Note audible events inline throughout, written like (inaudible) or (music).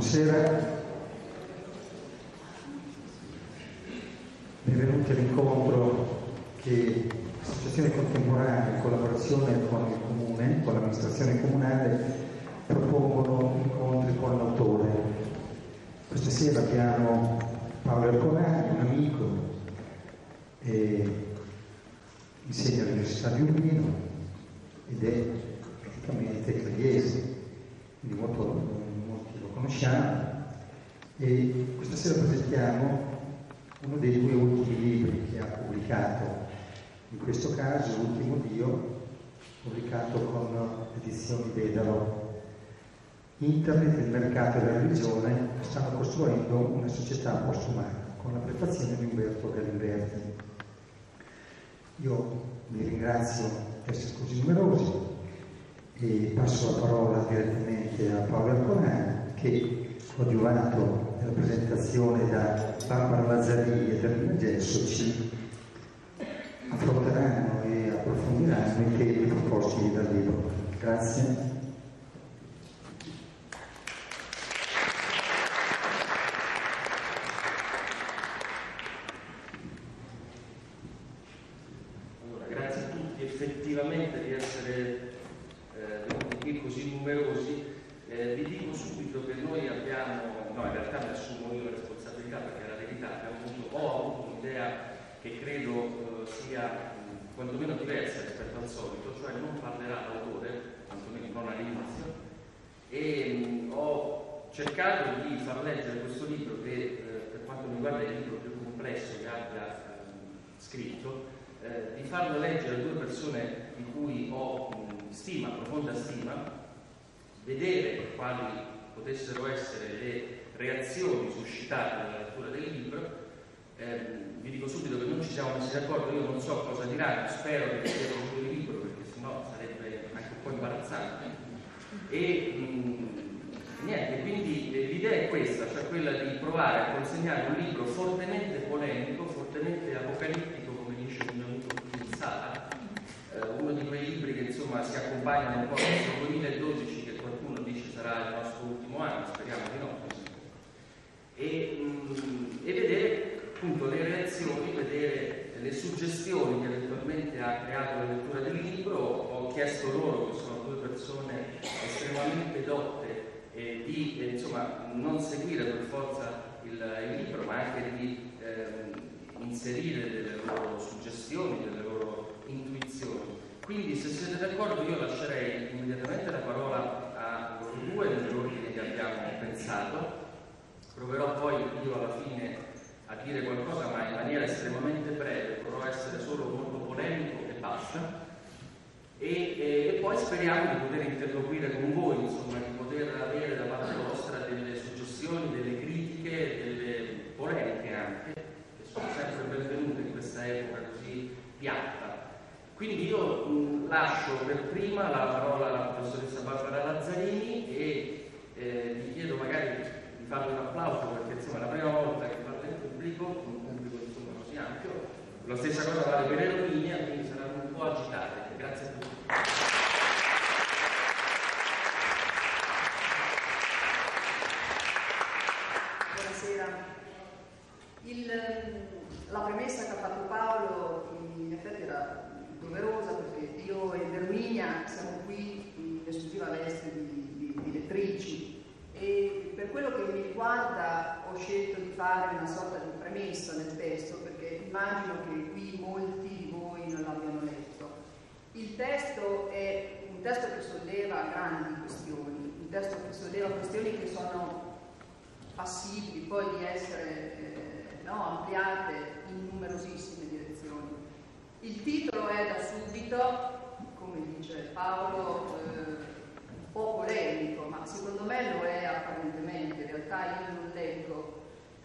considera una società post-umana, con la prefazione di Umberto Galimberti. Io vi ringrazio di essere così numerosi e passo la parola direttamente a Paolo Arconani che coadiuvato nella presentazione da Barbara Lazzarini e Termina Gesso ci affronteranno e approfondiranno i temi proposti dal libro. Grazie. Allora, grazie a tutti effettivamente di essere eh, venuti qui così numerosi. Eh, vi dico subito che noi abbiamo, no in realtà mi assumo io la responsabilità perché è la verità, abbiamo avuto, ho avuto un'idea che credo eh, sia mh, quantomeno diversa rispetto al solito, cioè non parlerà l'autore, quantomeno non all'inizio, e mh, ho cercato di far leggere questo libro che eh, per quanto mi riguarda è il libro più complesso che abbia ehm, scritto, eh, di farlo leggere a due persone di cui ho stima, profonda stima, vedere quali potessero essere le reazioni suscitate dalla lettura del libro. Eh, vi dico subito che non ci siamo messi d'accordo, io non so cosa diranno, spero che sia proprio il libro perché sennò sarebbe anche un po' imbarazzante. E mh, niente, quindi l'idea è questa, cioè quella di provare a consegnare un libro fortemente polemico, fortemente apocalittico, come dice un mio amico qui in sala, eh, uno di quei libri che insomma si accompagnano un po' al nostro 2012 che qualcuno dice sarà il nostro ultimo anno, speriamo di no. E, mh, e vedere appunto le reazioni, vedere le suggestioni che eventualmente ha creato la lettura del libro, ho chiesto loro, che sono due persone estremamente dotte, eh, di eh, insomma, non seguire per forza il, il libro, ma anche di ehm, inserire delle loro suggestioni, delle loro. Quindi se siete d'accordo io lascerei immediatamente la parola a loro due nell'ordine che abbiamo pensato. Proverò poi io alla fine a dire qualcosa, ma in maniera estremamente breve, proverò a essere solo molto polemico e basta. E, e, e, poi speriamo di poter interloquire con voi, insomma, di poter avere da parte vostra delle suggestioni, delle critiche, delle polemiche anche, che sono sempre benvenute in questa epoca così piatta. Quindi io mh, lascio per prima la parola alla professoressa Barbara Lazzarini e eh, vi chiedo magari di farle un applauso perché insomma è la prima volta che parlo in pubblico, un pubblico insomma così ampio. La stessa cosa vale per Eroinia, quindi saranno un po' agitate. Grazie a tutti. Buonasera. Il, la premessa che ha fatto Paolo in effetti era doverosa perché io e Verminia siamo qui in esclusiva veste di, di, di lettrici e per quello che mi riguarda ho scelto di fare una sorta di premessa nel testo perché immagino che qui molti di voi non l'abbiano letto. Il testo è un testo che solleva grandi questioni, un testo che solleva questioni che sono passibili poi di essere eh, no, ampliate in numerosissime direzioni. Il titolo è da subito, come dice Paolo, eh, un po' polemico, ma secondo me lo è apparentemente, in realtà io non leggo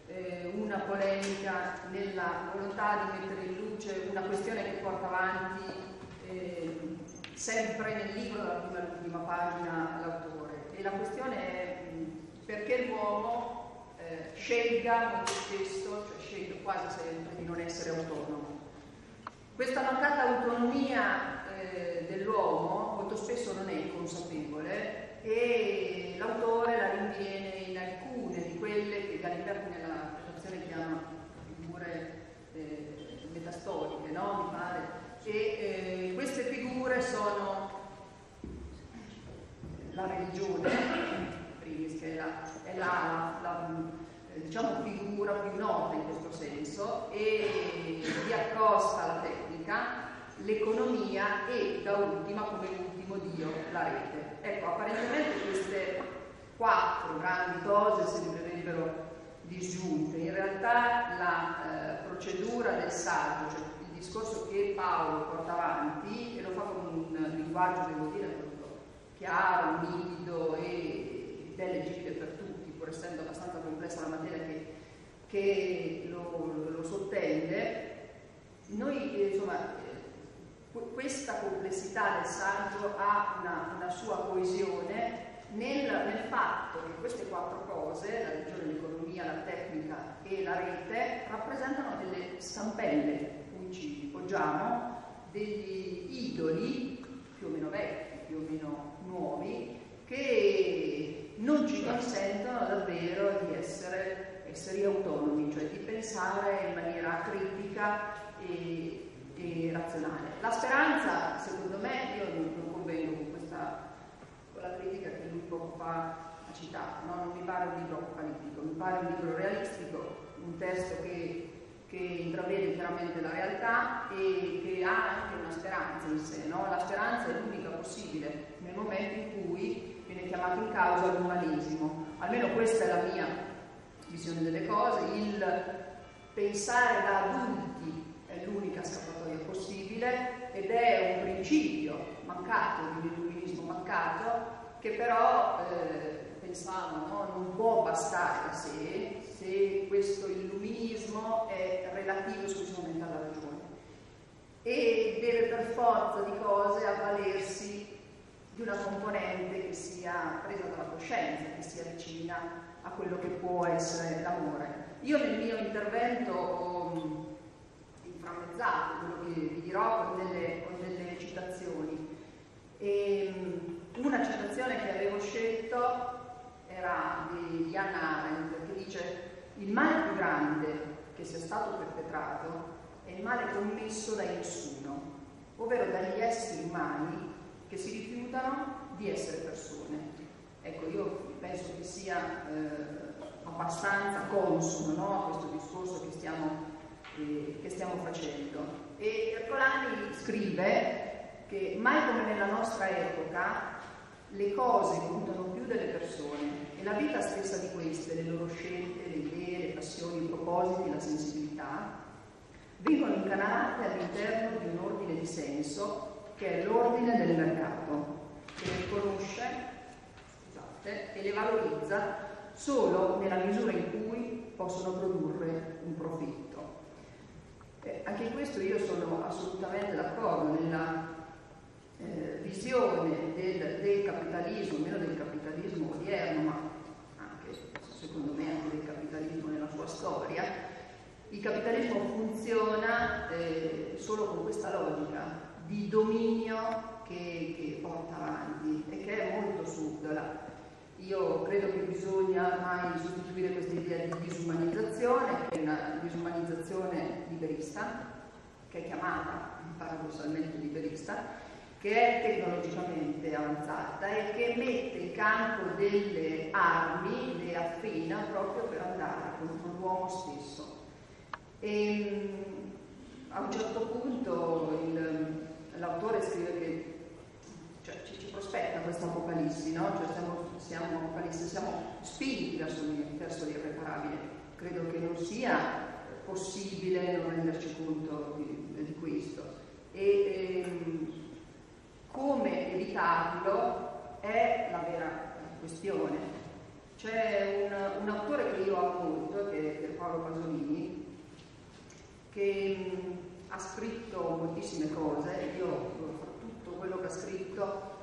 eh, una polemica nella volontà di mettere in luce una questione che porta avanti eh, sempre nel libro dalla prima all'ultima pagina l'autore. E la questione è perché l'uomo eh, scelga molto spesso, cioè scelga quasi sempre, di non essere autonomo. Questa mancata autonomia eh, dell'uomo molto spesso non è consapevole e l'autore la rinviene in alcune di quelle che Galimberti nella presentazione chiama figure eh, metastoriche, no? mi pare, e eh, queste figure sono la religione, che è la, è la, la, la diciamo, figura più nota in questo senso, e vi accosta la tecnica, l'economia e da ultima, come ultimo dio, la rete. Ecco, apparentemente queste quattro grandi cose sembrerebbero disgiunte. In realtà la eh, procedura del saggio, cioè il discorso che Paolo porta avanti, e lo fa con un linguaggio, devo dire, molto chiaro, nitido e leggibile per tutti, pur essendo abbastanza complessa la materia che, che lo, lo sottende, noi eh, insomma questa complessità del saggio ha una, una sua coesione nel, nel, fatto che queste quattro cose, la religione, l'economia, la tecnica e la rete, rappresentano delle stampelle cui ci poggiamo, degli idoli più o meno vecchi, più o meno nuovi, che non ci consentono davvero di essere esseri autonomi, cioè di pensare in maniera critica e e razionale. La speranza, secondo me, io non convengo con questa con la critica che lui poco fa ha citato, no? non mi pare un libro apocalittico, mi pare un libro realistico, un testo che, che intravede chiaramente la realtà e che ha anche una speranza in sé. No? La speranza è l'unica possibile nel momento in cui viene chiamato in causa l'umanesimo. Almeno questa è la mia visione delle cose, il pensare da adulti l'unica scappatoia possibile ed è un principio mancato, di illuminismo mancato, che però eh, pensavo no, non può bastare a se questo illuminismo è relativo esclusivamente alla ragione e deve per forza di cose avvalersi di una componente che sia presa dalla coscienza, che sia vicina a quello che può essere l'amore. Io nel mio intervento inframmezzato quello che vi dirò con delle, con delle citazioni. E, ehm, una citazione che avevo scelto era di, di Anna Arendt che dice il male più grande che sia stato perpetrato è il male commesso da nessuno, ovvero dagli esseri umani che si rifiutano di essere persone. Ecco, io penso che sia eh, abbastanza consono no, questo discorso che stiamo che stiamo facendo. E Ercolani scrive che mai come nella nostra epoca le cose contano più delle persone e la vita stessa di queste, le loro scelte, le idee, le passioni, i propositi, la sensibilità, vengono incanalate all'interno di un ordine di senso che è l'ordine del mercato, che le riconosce scusate, e le valorizza solo nella misura in cui possono produrre un profitto. Eh, anche in questo io sono assolutamente d'accordo nella eh, visione del, del, capitalismo, meno del capitalismo odierno, ma anche secondo me anche del capitalismo nella sua storia. Il capitalismo funziona eh, solo con questa logica di dominio che, che porta avanti e che è molto subdola io credo che bisogna mai sostituire questa idea di disumanizzazione, che è una disumanizzazione liberista, che è chiamata paradossalmente liberista, che è tecnologicamente avanzata e che mette in campo delle armi, le affina proprio per andare contro l'uomo stesso. E a un certo punto l'autore scrive che cioè, ci, ci, prospetta questa apocalissi, no? cioè, siamo siamo siamo spinti verso, verso l'irreparabile. Credo che non sia possibile non renderci conto di, di questo. E ehm, come evitarlo è la vera questione. C'è un, un, autore che io amo molto, che è Paolo Pasolini, che mh, ha scritto moltissime cose, io tutto quello che ha scritto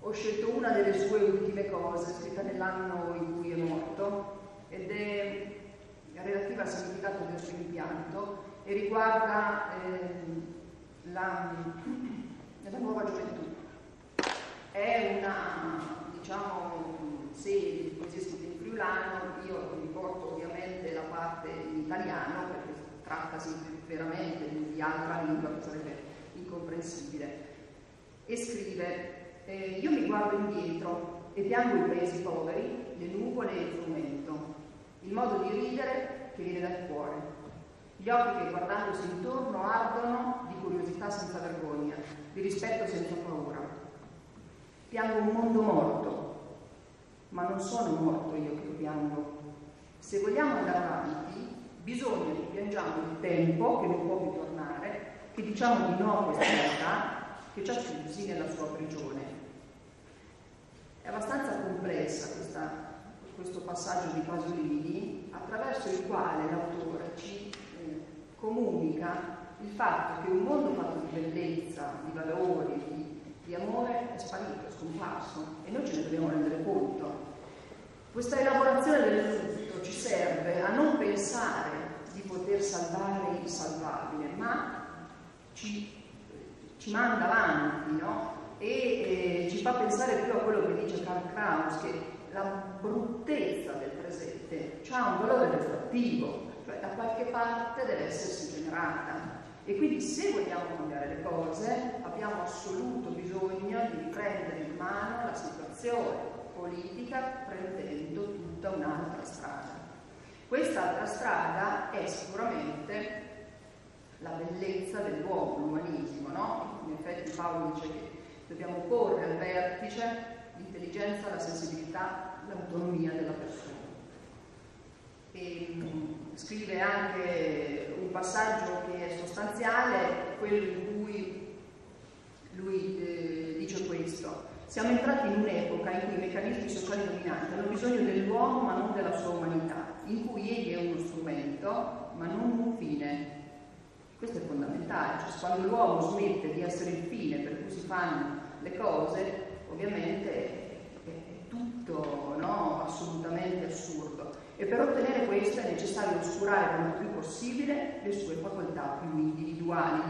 ho scelto una delle sue ultime cose, scritta nell'anno in cui è morto, ed è relativa al significato del suo impianto e riguarda eh, la, la, nuova gioventù. È una, diciamo, serie di poesie scritte in friulano, io riporto ovviamente la parte in italiano perché trattasi veramente di altra lingua che sarebbe incomprensibile. E scrive, eh, io mi guardo indietro e piango i paesi poveri, le nuvole e il frumento, il modo di ridere che viene dal cuore, gli occhi che guardandosi intorno ardono di curiosità senza vergogna, di rispetto senza paura. Piango un mondo morto, ma non sono morto io che lo piango. Se vogliamo andare avanti, bisogna che piangiamo il tempo che non può più tornare, che diciamo di no a questa realtà che ci ha chiusi nella sua prigione. Abbastanza complessa questa, questo passaggio di Pasolini, attraverso il quale l'autore ci eh, comunica il fatto che un mondo fatto di bellezza, di valori, di, di amore è sparito, è scomparso e noi ce ne dobbiamo rendere conto. Questa elaborazione del lutto ci serve a non pensare di poter salvare il salvabile, ma ci, ci manda avanti, no? E eh, ci fa pensare più a quello che dice Karl Kraus, che la bruttezza del presente ha un valore refrattivo, cioè da qualche parte deve essersi generata. E quindi se vogliamo cambiare le cose abbiamo assoluto bisogno di riprendere in mano la situazione politica prendendo tutta un'altra strada. Questa altra strada è sicuramente la bellezza dell'uomo, l'umanismo, no? In effetti Paolo dice che dobbiamo porre al vertice l'intelligenza, la sensibilità, l'autonomia della persona. E, mm, scrive anche un passaggio che è sostanziale, quello in cui lui eh, dice questo. Siamo entrati in un'epoca in cui i meccanismi sociali dominanti hanno bisogno dell'uomo ma non della sua umanità, in cui egli è uno strumento ma non un fine. Questo è fondamentale, cioè quando l'uomo smette di essere il fine per cui si fanno le cose, ovviamente è tutto no, assolutamente assurdo. E per ottenere questo è necessario oscurare quanto più possibile le sue facoltà più individuali,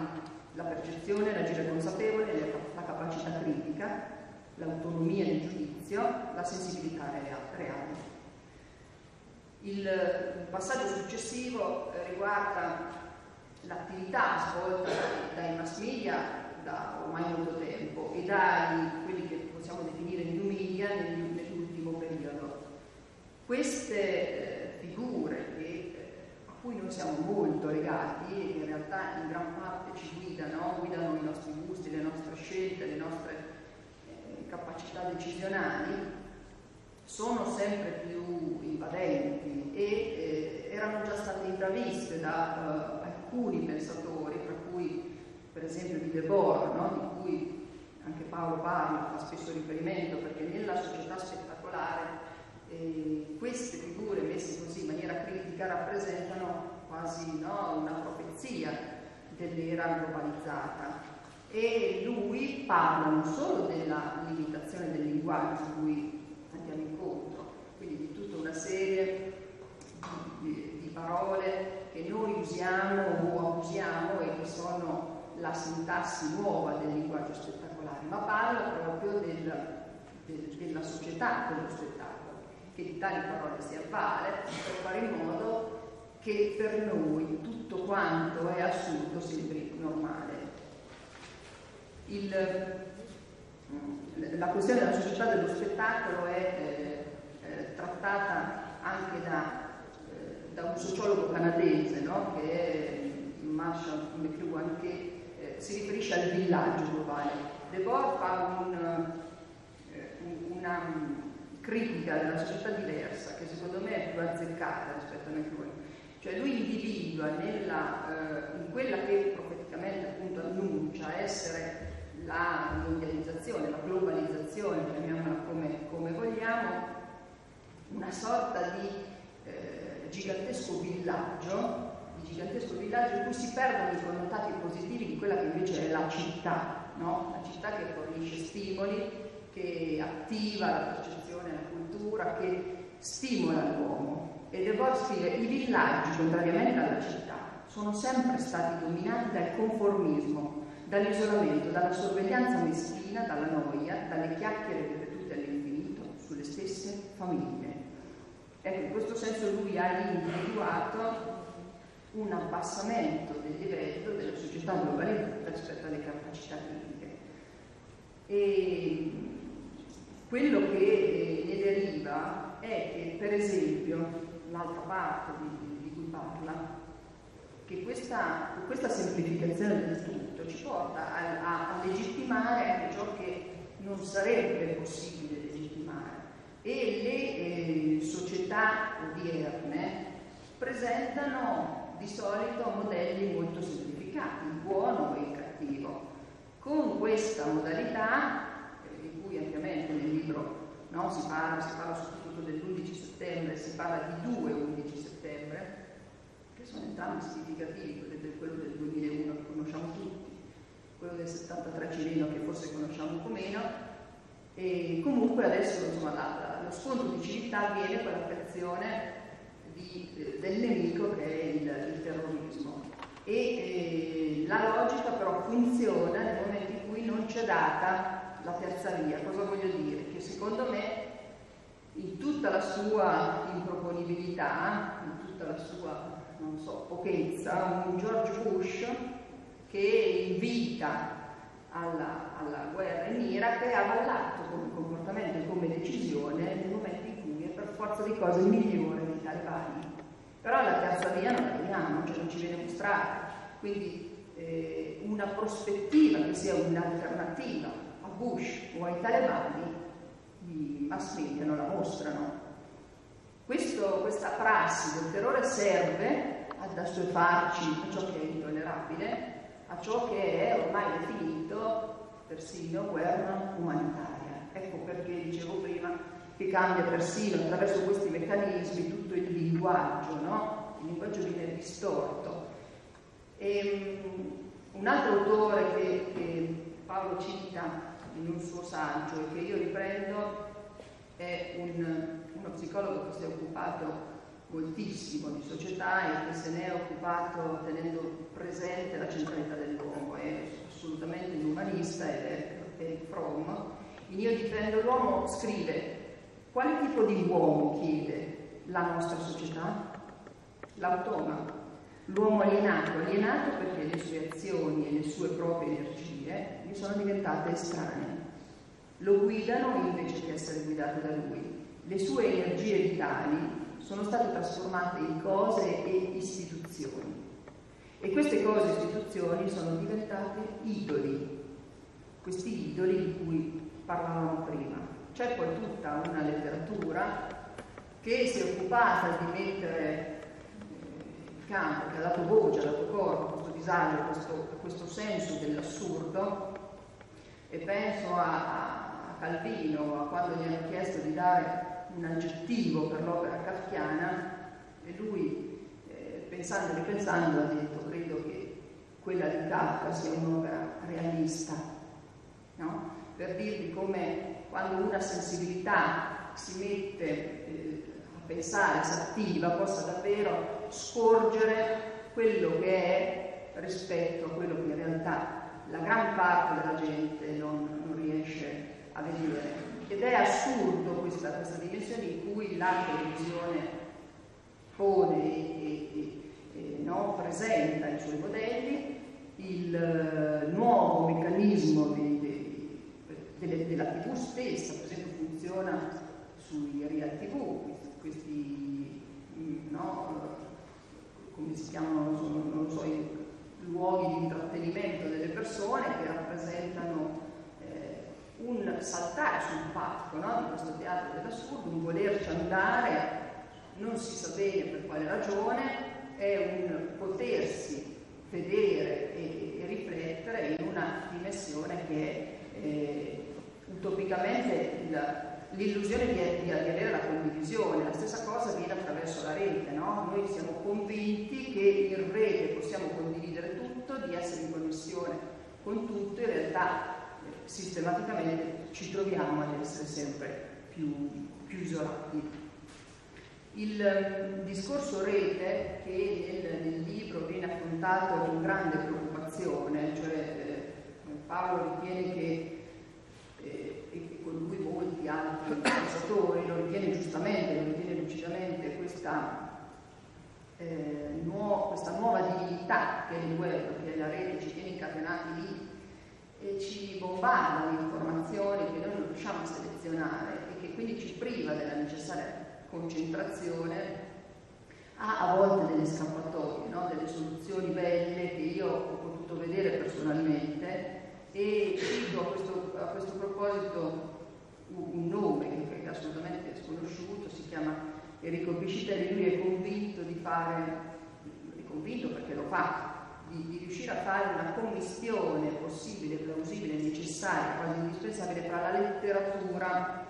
la percezione, l'agire consapevole, la capacità critica, l'autonomia di giudizio, la sensibilità reale. Il passaggio successivo eh, riguarda l'attività svolta dai mass media da ormai molto tempo e dai quelli che possiamo definire new media nell'ultimo periodo. Queste eh, figure che, eh, a cui noi siamo molto legati e che in realtà in gran parte ci guidano, guidano i nostri gusti, le nostre scelte, le nostre capacità decisionali sono sempre più invadenti e eh, erano già state intraviste da uh, alcuni pensatori, per esempio di Debord, no? di cui anche Paolo parla, fa spesso riferimento, perché nella società spettacolare eh, queste figure messe così in maniera critica rappresentano quasi no, una profezia dell'era globalizzata e lui parla non solo della limitazione del linguaggio a cui andiamo incontro, quindi di tutta una serie di, di, di parole che noi usiamo o abusiamo e che sono la sintassi nuova del linguaggio spettacolare, ma parla proprio del, del, della società dello spettacolo, che di tali parole si avvale per fare in modo che per noi tutto quanto è assurdo sembri normale il, la questione della società dello spettacolo è eh, eh, trattata anche da, eh, da, un sociologo canadese, no? che è Marshall McLuhan, che si riferisce al villaggio globale. Debord fa un, eh, una critica della società diversa, che secondo me è più azzeccata rispetto a McLuhan. Cioè lui individua nella, in quella che profeticamente appunto annuncia essere la mondializzazione, la globalizzazione, chiamiamola come, come vogliamo, una sorta di eh, gigantesco villaggio, di gigantesco villaggio in cui si perdono i connotati positivi di quella che invece è la città, no? la città che fornisce stimoli, che attiva la percezione, la cultura, che stimola l'uomo. E De Boer scrive, i villaggi, contrariamente alla città, sono sempre stati dominati dal conformismo, dall'isolamento, dalla sorveglianza meschina, dalla noia, dalle chiacchiere ripetute all'infinito, stesse famiglie. Ecco, in questo senso lui ha individuato un abbassamento del livello della società globalizzata rispetto alle capacità cliniche. E quello che ne deriva è che, per esempio, l'altra parte di, di cui parla, che questa, questa, semplificazione del tutto ci porta a, a, a legittimare anche ciò che non sarebbe possibile legittimare e le eh, società odierne presentano di solito modelli molto semplificati, il buono e il cattivo. Con questa modalità, eh, di cui ampiamente nel libro no, si, parla, si parla soprattutto dell'11 settembre, si parla di due 11 settembre, che sono entrambi significativi, quello del 2001 che conosciamo tutti, quello del 73 cileno che forse conosciamo un po' meno, e comunque adesso insomma, la, lo scontro di civiltà avviene con l'affezione eh, del nemico che è il, il terrorismo. E eh, la logica però funziona nel momento in cui non c'è data la terza via. Cosa voglio dire? Che secondo me in tutta la sua improponibilità, in tutta la sua, non so, pochezza, un George Bush che invita alla, alla guerra in Iraq è avallato come comportamento e come decisione nel momento in cui è per forza di cose migliore dei talebani. Però la terza via non vediamo, cioè non ci viene mostrata. Quindi eh, una prospettiva che sia un'alternativa a Bush o ai talebani, i mass media non la mostrano. Questo, questa prassi del terrore serve ad assuefarci a ciò che è intollerabile a ciò che è ormai definito persino guerra umanitaria. Ecco perché dicevo prima che cambia persino attraverso questi meccanismi tutto il linguaggio, no? Il linguaggio viene distorto. E, um, un altro autore che, che, Paolo cita in un suo saggio e che io riprendo è un, uno psicologo che si è occupato moltissimo di società e che se ne è occupato tenendo presente la centralità dell'uomo, è assolutamente un umanista ed è Eric Fromm. In Io difendo l'uomo scrive quale tipo di uomo chiede la nostra società? L'automa, l'uomo alienato, alienato perché le sue azioni e le sue proprie energie gli sono diventate estranee. Lo guidano invece che essere guidate da lui. Le sue energie vitali sono state trasformate in cose e istituzioni. E queste cose e istituzioni sono diventate idoli, questi idoli di cui parlavamo prima. C'è poi tutta una letteratura che si è occupata di mettere eh, in campo, che ha dato voce, ha dato corpo a questo disagio, a questo, a questo senso dell'assurdo, e penso a, a Calvino, a quando gli hanno chiesto di dare un aggettivo per l'opera kafkiana e lui, eh, pensando e ripensando, ha detto credo che quella di Kafka sia un'opera realista, no? Per dirvi come quando una sensibilità si mette eh, a pensare, si attiva, possa davvero scorgere quello che è rispetto a quello che in realtà la gran parte della gente non, non riesce a vedere. Ed è assurdo questa, questa dimensione in cui la televisione pone e, e, e no, presenta i suoi modelli, il uh, nuovo meccanismo di, della TV stessa, per esempio funziona sui real TV, questi, mm, no, come si chiamano, non so, i luoghi di intrattenimento delle persone che rappresentano un saltare sul palco no? di questo teatro dell'assurdo, un volerci andare, non si sa bene per quale ragione, è un potersi vedere e, e riflettere in una dimensione che è eh, utopicamente il, l'illusione di, di, di, avere la condivisione, la stessa cosa viene attraverso la rete, no? noi siamo convinti che in rete possiamo condividere tutto, di essere in connessione con tutto, in realtà sistematicamente ci troviamo ad essere sempre più, più isolati. Il um, discorso rete che nel, nel, libro viene affrontato con grande preoccupazione, cioè eh, Paolo ritiene che, eh, e con lui molti altri settori, lo ritiene giustamente, lo ritiene lucidamente, questa, eh, nuo, questa nuova divinità che è il web, che è la rete, ci tiene incatenati lì e ci bombarda di informazioni che noi non riusciamo a selezionare e che quindi ci priva della necessaria concentrazione, ha a volte delle scappatoie, no? delle soluzioni belle che io ho potuto vedere personalmente e cito a questo, a questo proposito un nome che è assolutamente sconosciuto, si chiama Enrico Piscitelli, lui è convinto di fare, è convinto perché lo fa, di, di, riuscire a fare una commistione possibile, plausibile, necessaria, quasi indispensabile tra la letteratura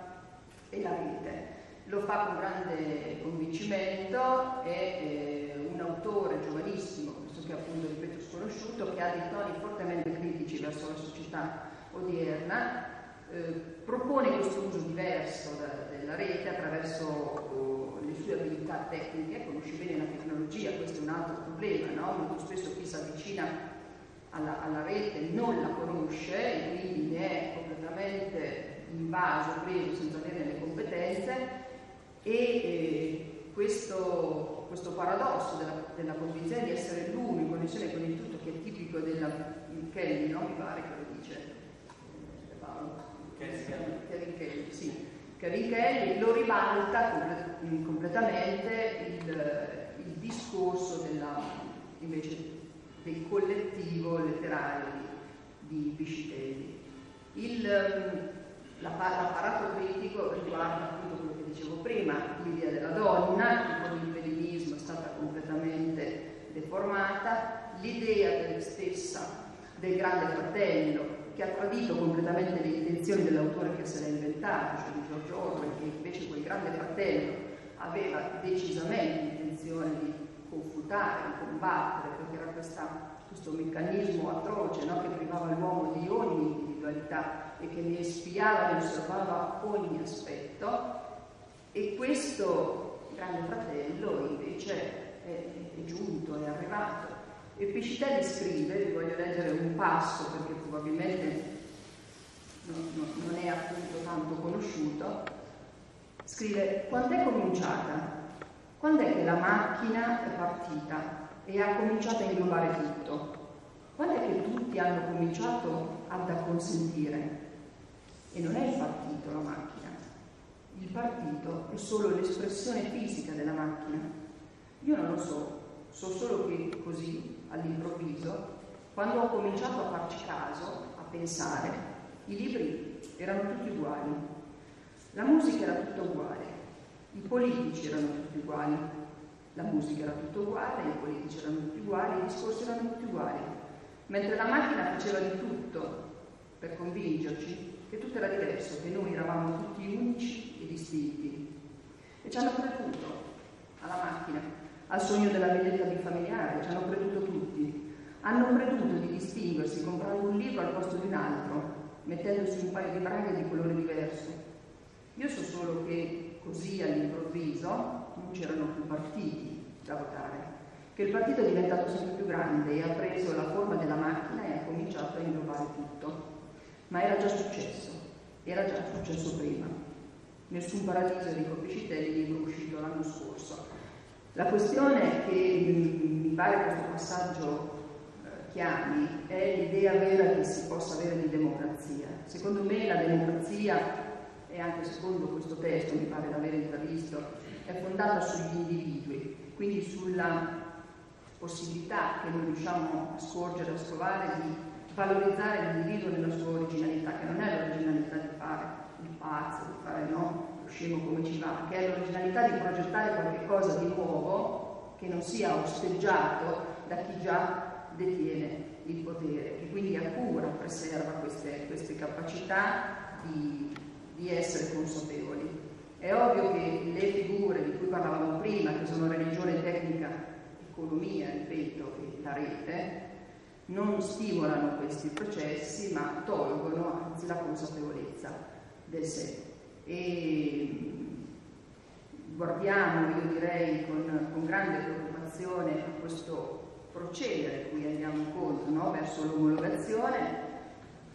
e la rete. Lo fa con grande convincimento, è eh, un autore giovanissimo, questo che appunto ripeto sconosciuto, che ha dei toni fortemente critici verso la società odierna, eh, propone questo uso diverso da, della rete attraverso oh, le sue abilità tecniche, conosce bene la tecnologia, questo è un altro problema, no? molto spesso chi si avvicina alla, alla, rete non la conosce e quindi è completamente invaso, preso senza avere le competenze e eh, questo, questo, paradosso della, della, convinzione di essere lui in connessione con il tutto che è tipico della Kelly, no? mi pare che lo dice Paolo Kevin Kelly, sì. Kevin Kelly lo ribalta completamente il, il discorso della, invece del collettivo letterario di, Piscitelli. L'apparato critico riguarda appunto quello che dicevo prima, l'idea della donna, che con il feminismo è stata completamente deformata, l'idea stessa del grande fratello che ha tradito completamente le intenzioni dell'autore che se l'ha inventato, cioè di Giorgio Orwell, che invece quel grande fratello aveva decisamente l'intenzione di confutare, di combattere, perché era questa, questo meccanismo atroce no? che privava l'uomo di ogni individualità e che ne spiava e osservava ogni aspetto. E questo grande fratello invece è, è giunto, è arrivato e Piscitelli scrive, vi voglio leggere un passo perché probabilmente non, non è appunto tanto conosciuto, scrive quando è cominciata? Quando è che la macchina è partita e ha cominciato a inglobare tutto? Quando è che tutti hanno cominciato ad acconsentire? E non è il partito la macchina, il partito è solo l'espressione fisica della macchina. Io non lo so, so solo che così all'improvviso, quando ho cominciato a farci caso, a pensare, i libri erano tutti uguali, la musica era tutta uguale, i politici erano tutti uguali, la musica era tutta uguale, i politici erano tutti uguali, i discorsi erano tutti uguali, mentre la macchina faceva di tutto per convincerci che tutto era diverso, che noi eravamo tutti unici e distinti. E ci hanno creduto alla macchina, al sogno della vendetta bifamiliare, ci hanno creduto tutti. Hanno creduto di distinguersi comprando un libro al posto di un altro, mettendosi un paio di braghe di colore diverso. Io so solo che così all'improvviso non c'erano più partiti da votare, che il partito è diventato sempre più grande e ha preso la forma della macchina e ha cominciato a inglobare tutto. Ma era già successo, era già successo prima. Nessun paradiso di Copicitelli è uscito l'anno scorso la questione che mi pare questo passaggio eh, chiami è l'idea vera che si possa avere di democrazia. Secondo me la democrazia, e anche secondo questo testo mi pare di aver intravisto, è fondata sugli individui, quindi sulla possibilità che noi riusciamo a scorgere, a scovare di valorizzare l'individuo nella sua originalità, che non è l'originalità di fare il pazzo, di fare no, scemo come ci va, che è l'originalità di progettare qualcosa di nuovo che non sia osteggiato da chi già detiene il potere, che quindi accura, preserva queste, queste capacità di, di essere consapevoli. È ovvio che le figure di cui parlavamo prima, che sono religione, tecnica, economia, ripeto, e la rete, non stimolano questi processi, ma tolgono anzi la consapevolezza del sé e guardiamo, io direi, con, con grande preoccupazione a questo procedere cui andiamo incontro no? verso l'omologazione.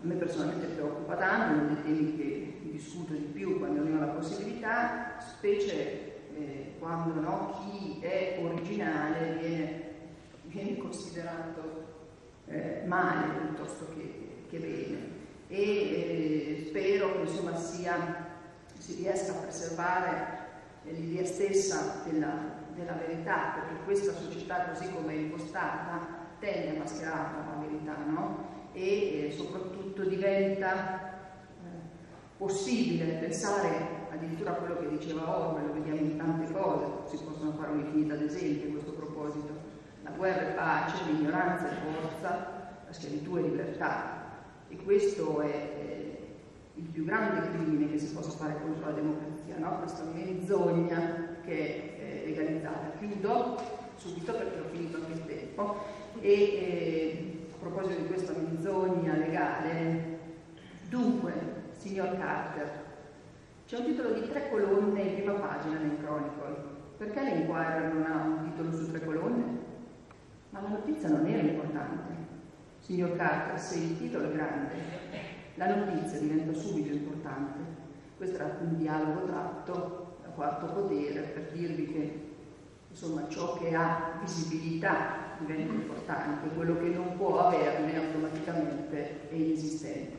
A me personalmente preoccupa tanto, uno dei temi che, di discuto di più quando ne ho la possibilità, specie eh, quando no, chi è originale viene, viene considerato eh, male piuttosto che, che bene. E eh, spero che insomma sia, si riesca a preservare l'idea stessa della, della verità, perché questa società così come è impostata tende a mascherare la verità, no? E eh, soprattutto diventa possibile pensare addirittura a quello che diceva Orwell, lo vediamo in tante cose, si possono fare un'infinità di esempi a questo proposito, la guerra è pace, l'ignoranza è forza, la schiavitù è libertà e questo è il più grande crimine che si possa fare contro la democrazia, no? questa menzogna che è legalizzata. Chiudo subito perché ho finito anche il tempo e eh, a proposito di questa menzogna legale, dunque signor Carter. C'è un titolo di tre colonne in prima pagina nel Chronicle. Perché l'Enquirer non ha un titolo su tre colonne? Ma la notizia non era importante. Signor Carter, se il titolo è grande, la notizia diventa subito importante. Questo era un dialogo tratto da quarto potere per dirvi che insomma ciò che ha visibilità diventa importante, quello che non può averne automaticamente è inesistente.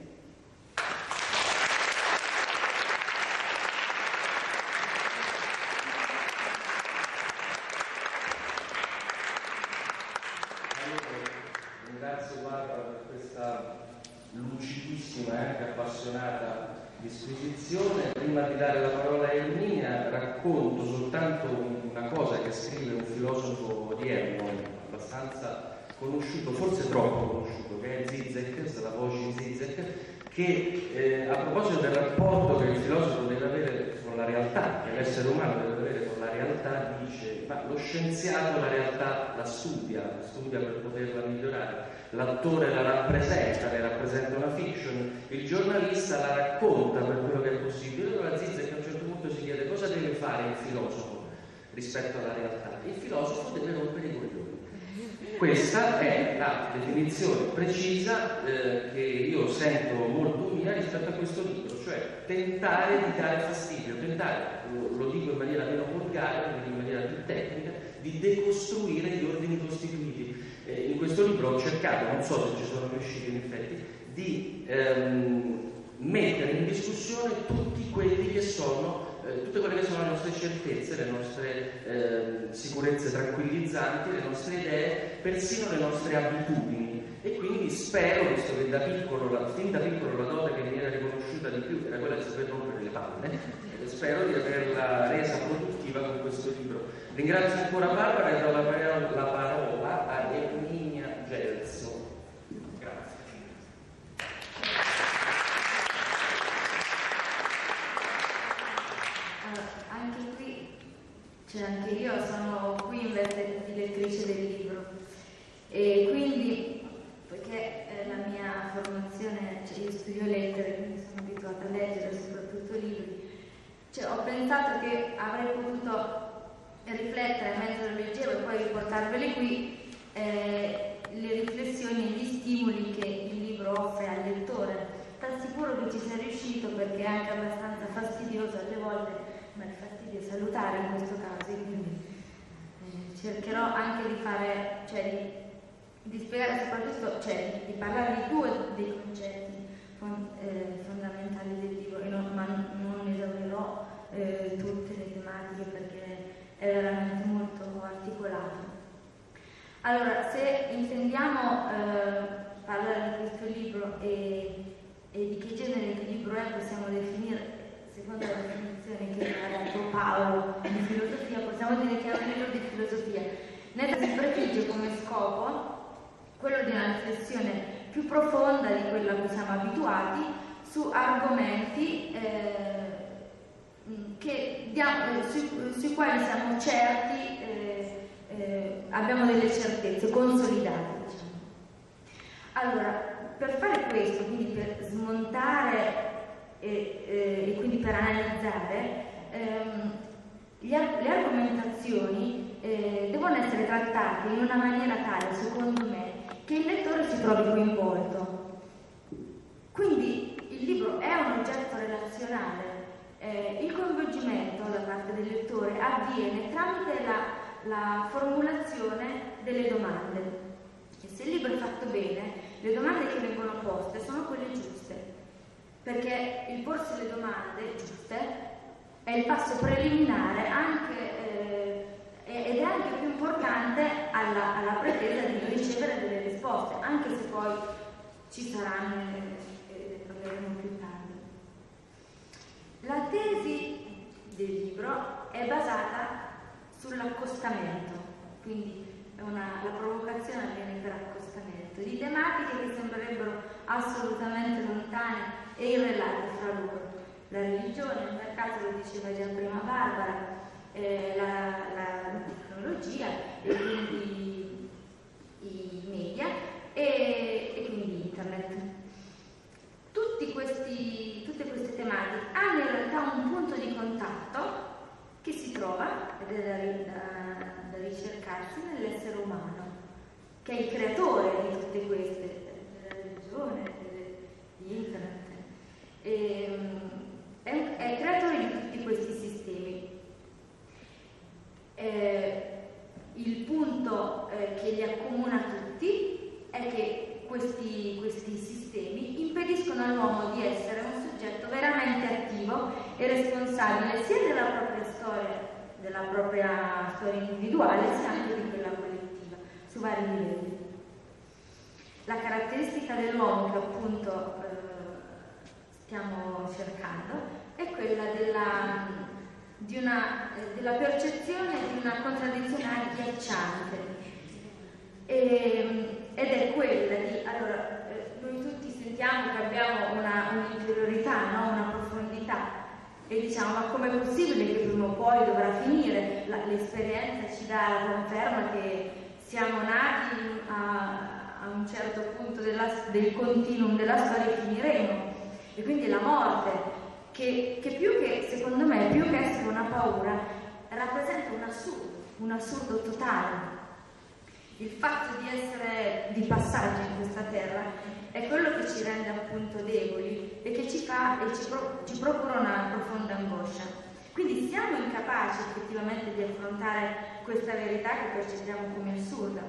Disquisizione. Prima di dare la parola a Erminia racconto soltanto una cosa che scrive un filosofo odierno abbastanza conosciuto, forse troppo conosciuto, che è Zizek, Slavoj Zizek, che eh, a proposito del rapporto che il filosofo deve avere con la realtà, che l'essere umano deve avere con la realtà, dice ma lo scienziato la realtà la studia, studia per poterla migliorare l'attore la rappresenta, le rappresenta una fiction, il giornalista la racconta per quello che è possibile. Allora Zizek a un certo punto si chiede cosa deve fare il filosofo rispetto alla realtà. Il filosofo deve rompere i coglioni. Questa è la definizione precisa eh, che io sento molto mia rispetto a questo libro, cioè tentare di dare fastidio, tentare, lo, lo dico in maniera meno volgare, quindi in maniera più tecnica, di decostruire gli ordini costituiti. Eh, in questo libro ho cercato, non so se ci sono riusciti in effetti, di ehm, mettere in discussione tutti quelli che sono, eh, tutte quelle che sono le nostre certezze, le nostre eh, sicurezze tranquillizzanti, le nostre idee, persino le nostre abitudini. E quindi spero, visto che da piccolo, la, fin da piccolo la dote che mi era riconosciuta di più era quella di saper rompere le palle, eh, spero di averla resa produttiva con questo libro. Ringrazio ancora Barbara e do la, la parola a Erminia Gelso. Grazie. Allora, anche qui, cioè anche io sono qui in veste di lettrice del libro e quindi, poiché la mia formazione, cioè io studio lettere, quindi sono abituata a leggere soprattutto libri, cioè ho pensato che avrei potuto riflettere mentre lo leggevo e poi riportarvele qui eh, le riflessioni e gli stimoli che il libro offre al lettore. Tan sicuro che ci sia riuscito perché è anche abbastanza fastidioso alle volte, è salutare in questo caso, quindi eh, cercherò anche di fare, cioè di, di spiegare soprattutto, cioè di parlare di due dei concetti eh, fondamentali del libro, non, ma non esaurirò eh, tutte le tematiche perché è veramente molto articolato. Allora, se intendiamo eh, parlare di questo libro e, e, di che genere di libro è, possiamo definire, secondo la definizione che ha dato Paolo di filosofia, possiamo dire che è un libro di filosofia, nel si prefigge come scopo quello di una riflessione più profonda di quella a cui siamo abituati su argomenti eh, che sui, sui, quali siamo certi, eh, eh, abbiamo delle certezze consolidate. Diciamo. Allora, per fare questo, quindi per smontare e, e quindi per analizzare, ehm, le, le argomentazioni eh, devono essere trattate in una maniera tale, secondo me, che il lettore si trovi coinvolto. Quindi il libro è un oggetto relazionale, eh, il coinvolgimento da parte del lettore avviene tramite la, la formulazione delle domande. E se il libro è fatto bene, le domande che vengono poste sono quelle giuste, perché il porsi le domande giuste è il passo preliminare anche, eh, ed è anche più importante alla, alla, pretesa di ricevere delle risposte, anche se poi ci saranno e le troveremo più tardi. La tesi del libro è basata sull'accostamento, quindi una, la provocazione avviene per accostamento, di tematiche che sembrerebbero assolutamente lontane e irrelate fra loro. La religione, il mercato, lo diceva già prima Barbara, eh, la, la, tecnologia e quindi i media e, e quindi internet. Questi, tutte queste tematiche hanno in realtà un punto di contatto che si trova ed è da, da, da ricercarsi nell'essere umano, che è il creatore di tutte queste, della religione, di internet. E, ehm, è, il creatore di tutti questi sistemi. Eh, il punto eh, che li accomuna tutti è che questi, questi sistemi impediscono all'uomo di essere un soggetto veramente attivo e responsabile sia della propria storia, della propria storia individuale, sia anche di quella collettiva, su vari livelli. La caratteristica dell'uomo che appunto eh, stiamo cercando è quella della, una, eh, della percezione di una contraddizione agghiacciante. E, ed è quella di, allora, eh, noi tutti sentiamo che abbiamo una, un'interiorità, no? una profondità e diciamo ma com'è possibile che prima o poi dovrà finire? La, l'esperienza ci dà la conferma che siamo nati a, a un certo punto della, del continuum della storia e finiremo. E quindi la morte, che, che più che, secondo me, più che essere una paura, rappresenta un assurdo, un assurdo totale il fatto di essere di passaggio in questa terra è quello che ci rende appunto deboli e che ci fa e ci, pro, ci procura una profonda angoscia. Quindi siamo incapaci effettivamente di affrontare questa verità che percepiamo come assurda.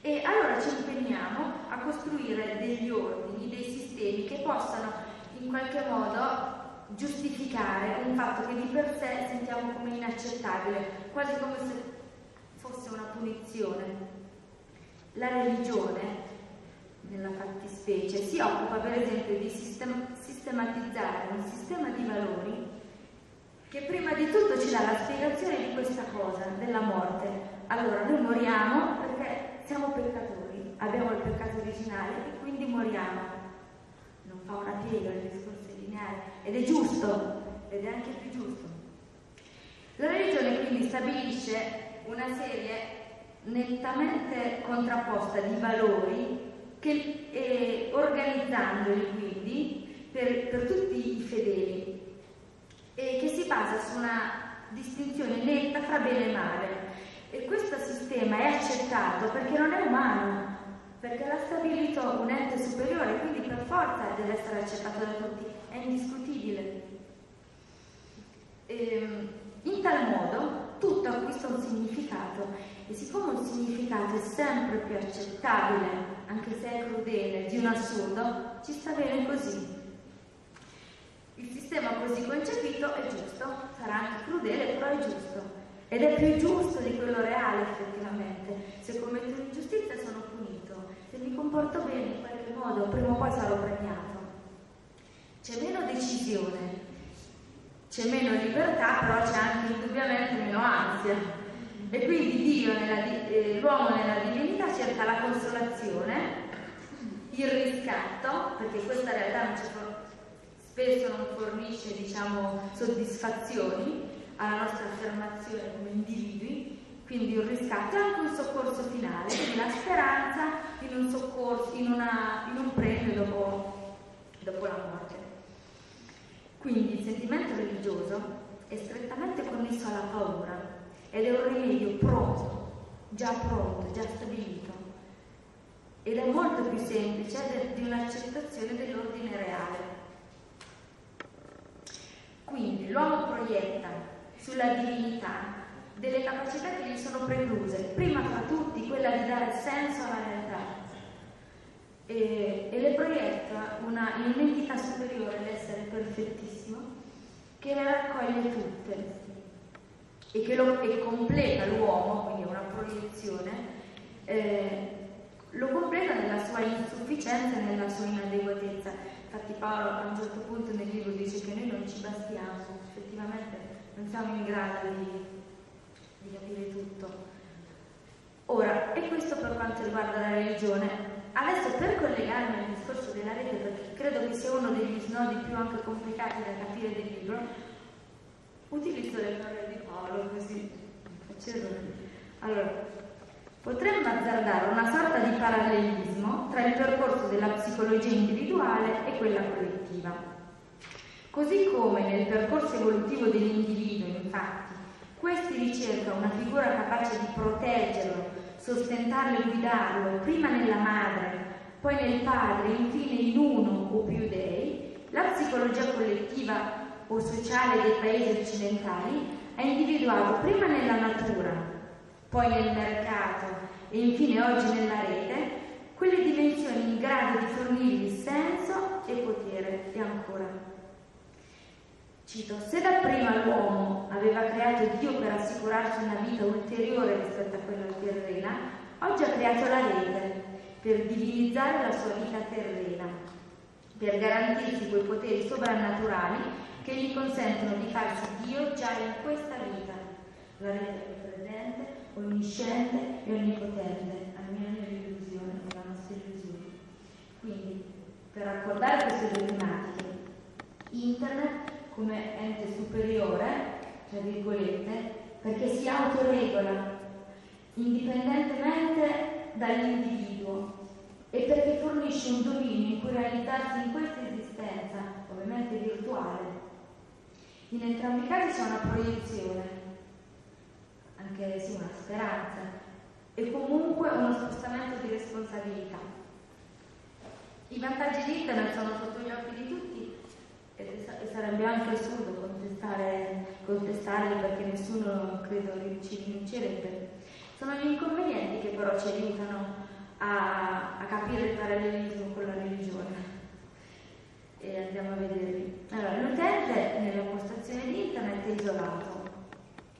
E allora ci impegniamo a costruire degli ordini, dei sistemi che possano in qualche modo giustificare un fatto che di per sé sentiamo come inaccettabile, quasi come se fosse una punizione. La religione, nella fattispecie, si occupa per esempio di sistem- sistematizzare un sistema di valori che prima di tutto ci dà la spiegazione di questa cosa, della morte. Allora, noi moriamo perché siamo peccatori, abbiamo il peccato originale e quindi moriamo. Non fa una piega, il discorso lineare ed è giusto, ed è anche più giusto. La religione quindi stabilisce una serie nettamente contrapposta di valori che, eh, organizzandoli quindi per, per tutti i fedeli e che si basa su una distinzione netta fra bene e male. E questo sistema è accettato perché non è umano, perché l'ha stabilito un ente superiore, quindi per forza deve essere accettato da tutti, è indiscutibile. Ehm, in tal modo tutto acquista un significato e siccome un significato è sempre più accettabile, anche se è crudele, di un assurdo, ci sta bene così. Il sistema così concepito è giusto, sarà anche crudele, però è giusto. Ed è più giusto di quello reale effettivamente. Se commetto un'ingiustizia sono punito, se mi comporto bene in qualche modo, prima o poi sarò premiato. C'è meno decisione, c'è meno libertà, però c'è anche indubbiamente meno ansia. E quindi Dio, nella, eh, l'uomo nella divinità cerca la consolazione, il riscatto, perché questa realtà non for- spesso non fornisce diciamo, soddisfazioni alla nostra affermazione come individui, quindi un riscatto e anche un soccorso finale, quindi la speranza in un soccorso, in, una, in un premio dopo, dopo la morte. Quindi il sentimento religioso è strettamente connesso alla paura ed è un rimedio pronto, già pronto, già stabilito. Ed è molto più semplice di un'accettazione dell'ordine reale. Quindi l'uomo proietta sulla divinità delle capacità che gli sono precluse, prima fra tutti quella di dare senso alla realtà e, e le proietta una, un'entità superiore, l'essere perfettissimo, che le raccoglie tutte e che lo, e completa l'uomo, quindi è una proiezione, eh, lo completa nella sua insufficienza e nella sua inadeguatezza. Infatti Paolo a un certo punto nel libro dice che noi non ci bastiamo, effettivamente non siamo in grado di, di capire tutto. Ora, e questo per quanto riguarda la religione, Adesso per collegarmi al discorso della rete, perché credo che sia uno degli snodi più anche complicati da capire del libro, utilizzo le parole di Paolo così faccio Allora, potremmo azzardare una sorta di parallelismo tra il percorso della psicologia individuale e quella collettiva. Così come nel percorso evolutivo dell'individuo, infatti, questi ricerca una figura capace di proteggerlo sostentarlo e guidarlo prima nella madre, poi nel padre, infine in uno o più dei, la psicologia collettiva o sociale dei paesi occidentali ha individuato prima nella natura, poi nel mercato e infine oggi nella rete quelle dimensioni in grado di fornirgli senso e potere e ancora Cito, se dapprima l'uomo aveva creato Dio per assicurarsi una vita ulteriore rispetto a quella terrena, oggi ha creato la rete per divinizzare la sua vita terrena, per garantirsi quei poteri sovrannaturali che gli consentono di farsi Dio già in questa vita. La rete onnisciente e onnipotente, almeno nell'illusione, nella nostra illusione. Quindi, per accordare queste due tematiche, Internet come ente superiore, tra virgolette, perché si autoregola indipendentemente dall'individuo e perché fornisce un dominio in cui realizzarsi in questa esistenza, ovviamente virtuale. In entrambi i casi c'è una proiezione, anche sì una speranza, e comunque uno spostamento di responsabilità. I vantaggi di internet sono sotto gli occhi di tutti e sarebbe anche assurdo contestarli perché nessuno credo ci rinuncerebbe. Sono gli inconvenienti che però ci aiutano a, a capire il parallelismo con la religione. E andiamo a vederli. Allora, l'utente nella postazione di internet è isolato,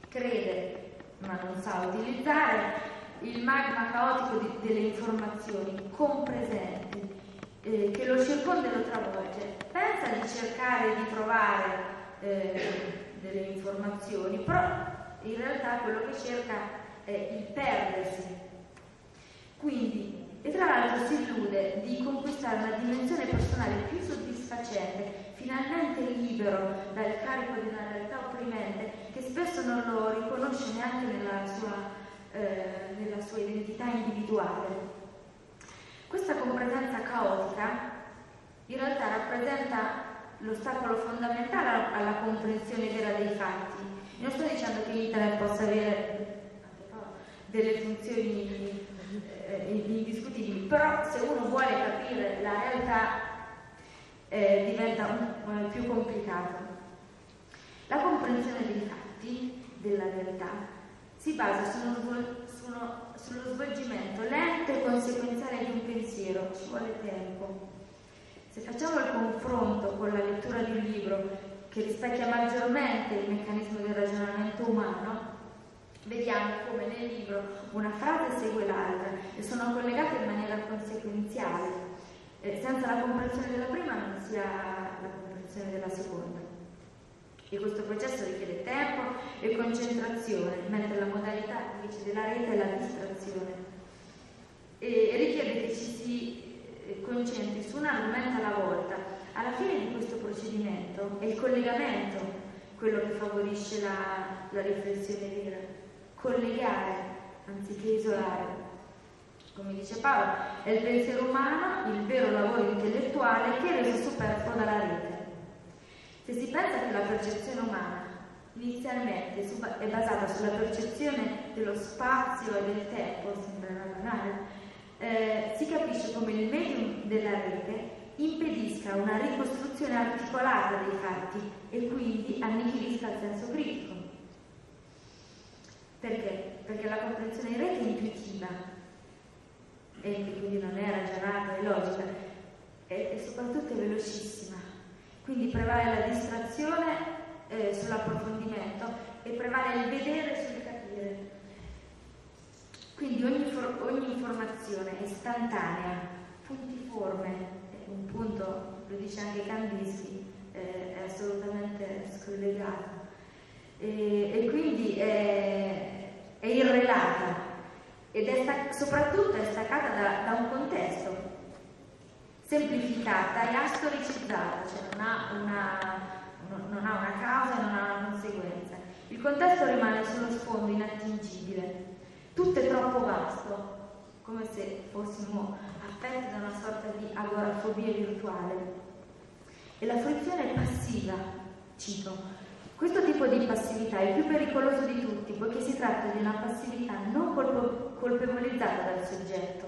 crede ma non sa utilizzare il magma caotico di, delle informazioni compresenti eh, che lo circonda e lo travolge. Pensa di cercare di trovare eh, delle informazioni, però in realtà quello che cerca è il perdersi. Quindi, e tra l'altro si illude di conquistare una dimensione personale più soddisfacente, finalmente libero dal carico di una realtà opprimente che spesso non lo riconosce neanche nella sua, eh, nella sua identità individuale. Questa compresenza caotica in realtà rappresenta l'ostacolo fondamentale alla comprensione vera dei fatti. Non sto dicendo che Internet possa avere delle funzioni eh, indiscutibili, però se uno vuole capire la realtà eh, diventa un, un, più complicato. La comprensione dei fatti, della realtà, si basa su uno, su uno sullo svolgimento lento e conseguenziale di un pensiero, ci vuole tempo. Se facciamo il confronto con la lettura di un libro che rispecchia maggiormente il meccanismo del ragionamento umano, vediamo come nel libro una frase segue l'altra e sono collegate in maniera conseguenziale. Eh, senza la comprensione della prima non si ha la comprensione della seconda. E questo processo richiede tempo e concentrazione, mentre la modalità invece della rete è la distrazione. E richiede che ci si eh, concentri su un argomento alla volta. Alla fine di questo procedimento è il collegamento quello che favorisce la, la riflessione vera. Collegare anziché isolare. Come dice Paolo, è il pensiero umano, il vero lavoro intellettuale che è reso superfluo dalla rete. Se si pensa che la percezione umana inizialmente è basata sulla percezione dello spazio e del tempo, sembra banale, eh, si capisce come il medium della rete impedisca una ricostruzione articolata dei fatti e quindi annichilisca il senso critico. Perché? Perché la comprensione in rete è intuitiva e quindi non è ragionata, è logica e, e soprattutto è velocissima. Quindi prevale la distrazione eh, sull'approfondimento e prevale il vedere sul capire. Quindi ogni, ogni informazione istantanea, puntiforme, un punto, lo dice anche Candizi, eh, è assolutamente scollegato. E, e quindi è, è, irrelata ed è stac- soprattutto è staccata da, da, un contesto, semplificata e astoricizzata, cioè non ha, una, non ha una causa e non ha una conseguenza. Il contesto rimane sullo sfondo inattingibile, tutto è troppo vasto, come se fossimo affetti da una sorta di agorafobia virtuale. E la fruizione è passiva, cito. Questo tipo di passività è il più pericoloso di tutti, poiché si tratta di una passività non colpo- colpevolizzata dal soggetto,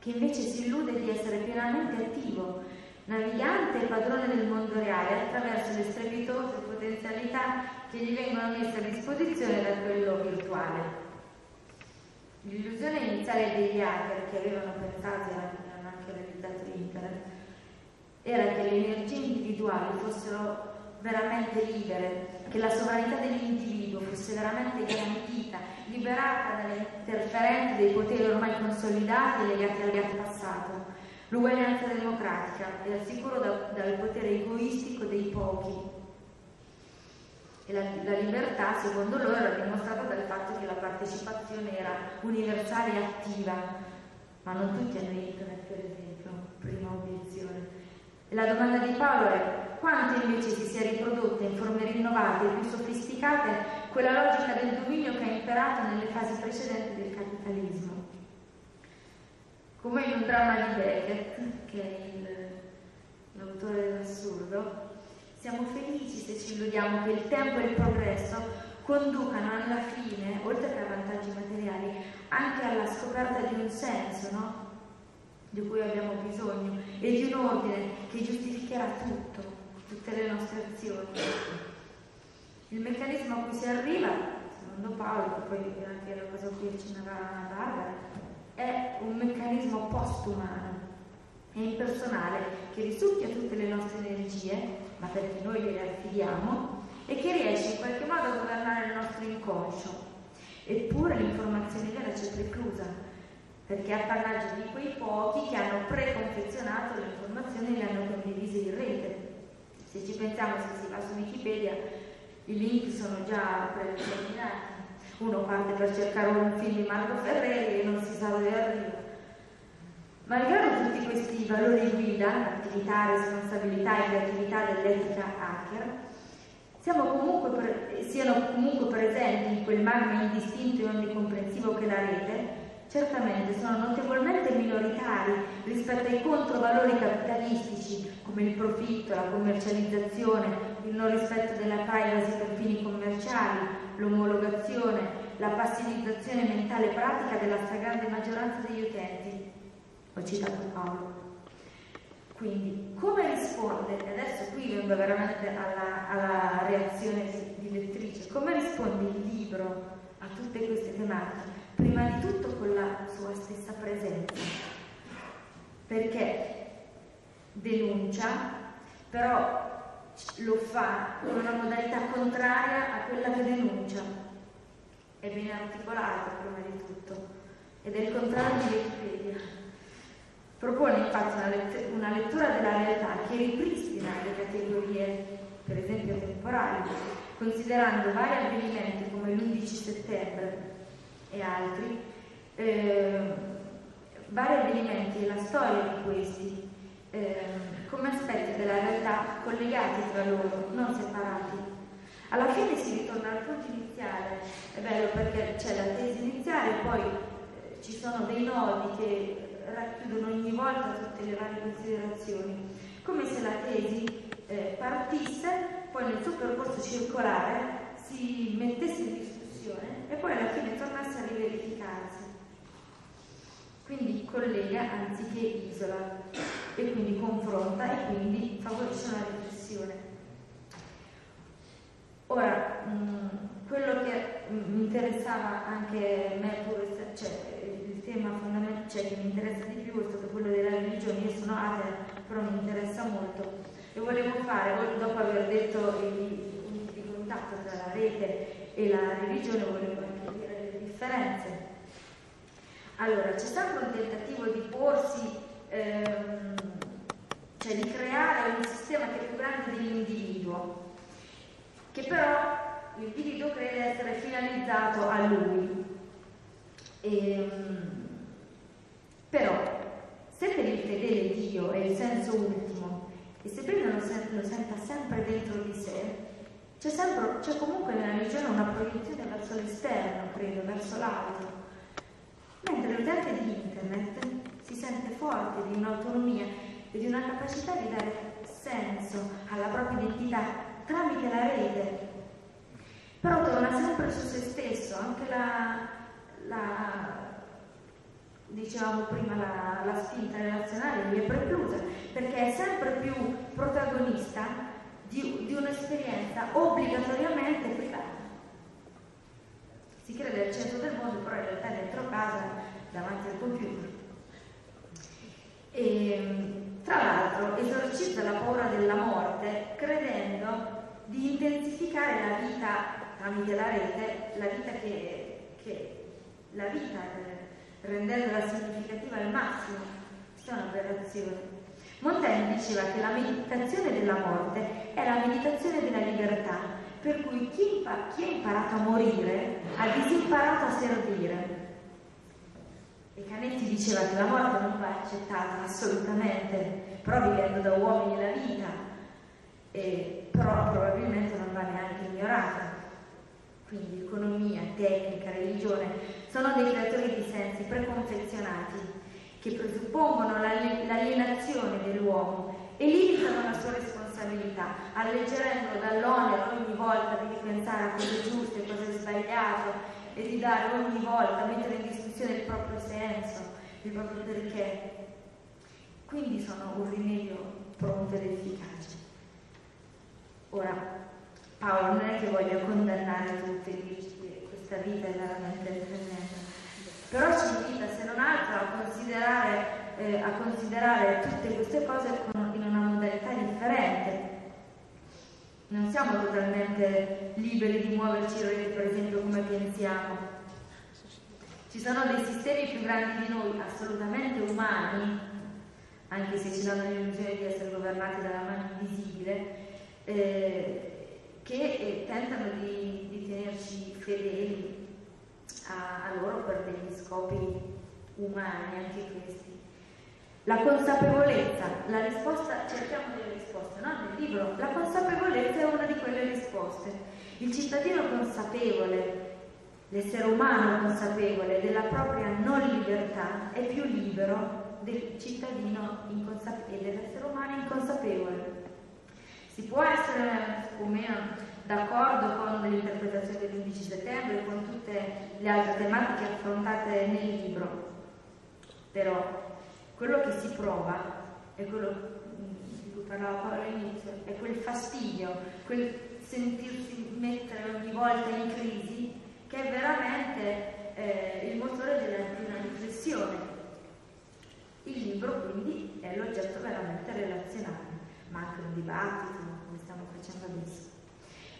che invece si illude di essere pienamente attivo, navigante e padrone del mondo reale attraverso le strepitose potenzialità che gli vengono messe a disposizione da quello virtuale. L'illusione iniziale degli hacker che avevano pensato e realizzato internet era che le energie individuali fossero veramente libere, che la sovranità dell'individuo fosse veramente garantita, liberata dalle interferenze dei poteri ormai consolidati e legati al passato, l'uguaglianza democratica e al sicuro da, dal potere egoistico dei pochi. E la, la, libertà, secondo loro, era dimostrata dal fatto che la partecipazione era universale e attiva, ma non tutti hanno internet, per esempio, prima obiezione. E la domanda di Paolo è quanto invece si sia riprodotta in forme rinnovate e più sofisticate quella logica del dominio che ha imperato nelle fasi precedenti del capitalismo. Come in un dramma di Beckett, che è il, l'autore dell'assurdo, siamo felici se ci illudiamo che il tempo e il progresso conducano alla fine, oltre che a vantaggi materiali, anche alla scoperta di un senso, no? di cui abbiamo bisogno, e di un ordine che giustificherà tutto, tutte le nostre azioni. Il meccanismo a cui si arriva, secondo Paolo, che poi è anche la cosa a cui accennava Barbara, è un meccanismo postumano e impersonale che risucchia tutte le nostre energie, ma perché noi le affidiamo, e che riesce in qualche modo a governare il nostro inconscio. Eppure l'informazione vera c'è preclusa, perché è appannaggio di quei pochi che hanno preconfezionato le informazioni e le hanno condivise in rete. Se ci pensiamo, se si va su Wikipedia, i link sono già predeterminati. Uno parte per cercare un film di Marco Ferreri e non si sa dove arriva. Malgrado tutti questi valori guida, attività, responsabilità e creatività dell'etica hacker, comunque siano comunque presenti in quel magma indistinto e onnicomprensivo che la rete, certamente sono notevolmente minoritari rispetto ai controvalori capitalistici come il profitto, la commercializzazione, il non rispetto della privacy per fini commerciali, l'omologazione, la passivizzazione mentale pratica della stragrande maggioranza degli utenti. Ho citato Paolo. Quindi come risponde, e adesso qui vengo veramente alla, alla reazione di lettrice, come risponde il libro a tutte queste tematiche? Prima di tutto con la sua stessa presenza, perché denuncia, però lo fa con una modalità contraria a quella che denuncia. È ben articolato prima di tutto ed è il contrario di Wikipedia. Propone infatti una, let- una lettura della realtà che ripristina le categorie, per esempio temporali, considerando vari avvenimenti come l'11 settembre e altri, eh, vari avvenimenti e la storia di questi eh, come aspetti della realtà collegati tra loro, non separati. Alla fine si ritorna al punto iniziale, è bello perché c'è la tesi iniziale, poi eh, ci sono dei nodi che racchiudono ogni volta tutte le varie considerazioni, come se la tesi eh, partisse, poi nel suo percorso circolare si mettesse in discussione e poi alla fine tornasse a riverificarsi. Quindi collega anziché isola. e quindi confronta e quindi favorisce una riflessione. Ora, mh, mm, quello che mi interessava anche me pure, cioè il tema fondamentale cioè, che mi interessa di più è stato quello della religione, io sono atea, però mi interessa molto e volevo fare, dopo aver detto i punti di contatto tra la rete e la religione, volevo anche dire le differenze. Allora, c'è sempre un tentativo di porsi, ehm, cioè di creare un sistema che è più grande dell'individuo, che però l'individuo crede essere finalizzato a lui. Ehm, però, se per il fedele Dio è il senso ultimo e se prima lo, sen- lo senta sempre dentro di sé, c'è, sempre, c'è comunque nella religione una proiezione verso l'esterno, credo, verso l'alto. Mentre l'utente di internet si sente forte di un'autonomia e di una capacità di dare senso alla propria identità tramite la rete. Però torna sempre su se stesso, anche la, la dicevamo prima la, la spinta relazionale gli è preclusa perché è sempre più protagonista di, di un'esperienza obbligatoriamente privata. Si crede al centro del mondo, però in realtà è dentro casa davanti al computer. E, tra l'altro esorcizza la paura della morte credendo di intensificare la vita tramite la rete, la vita che, che la vita rendendola significativa al massimo. Questa è un'aberrazione. Montaigne diceva che la meditazione della morte è la meditazione della libertà, per cui chi, impa- chi ha imparato a morire ha disimparato a servire. E Canetti diceva che la morte non va accettata assolutamente, però vivendo da uomini la vita, e, però probabilmente non va neanche ignorata. Quindi economia, tecnica, religione sono dei creatori di sensi preconfezionati che presuppongono l'alienazione dell'uomo e limitano la sua responsabilità, alleggerendo dall'onere ogni volta di ripensare a cosa è giusto e cosa è sbagliato e di dare ogni volta, mettere in discussione il proprio senso, il proprio perché. Quindi sono un rimedio pronto ed efficace. Ora, Paolo non è che voglia condannare tutti questa vita è veramente tremenda, però ci invita se non altro a considerare, eh, a considerare tutte queste cose in una modalità differente. Non siamo totalmente liberi di muoverci per esempio come pensiamo. Ci sono dei sistemi più grandi di noi, assolutamente umani, anche se ci danno l'illusione di essere governati dalla mano invisibile, eh, che eh, tentano di, di, tenerci fedeli a, a loro per degli scopi umani, anche questi. La consapevolezza, la risposta, cerchiamo delle risposte, no? Nel libro, la consapevolezza è una di quelle risposte. Il cittadino consapevole, l'essere umano consapevole della propria non libertà è più libero del cittadino inconsapevole, dell'essere umano inconsapevole. Si può essere o meno d'accordo con l'interpretazione dell'11 settembre e con tutte le altre tematiche affrontate nel libro, però quello che si prova è quello di cui parlava Paolo all'inizio, è quel fastidio, quel sentirsi mettere ogni volta in crisi che è veramente eh, il motore della, di una riflessione. Il libro quindi è l'oggetto veramente relazionale, ma anche un dibattito, facendo adesso.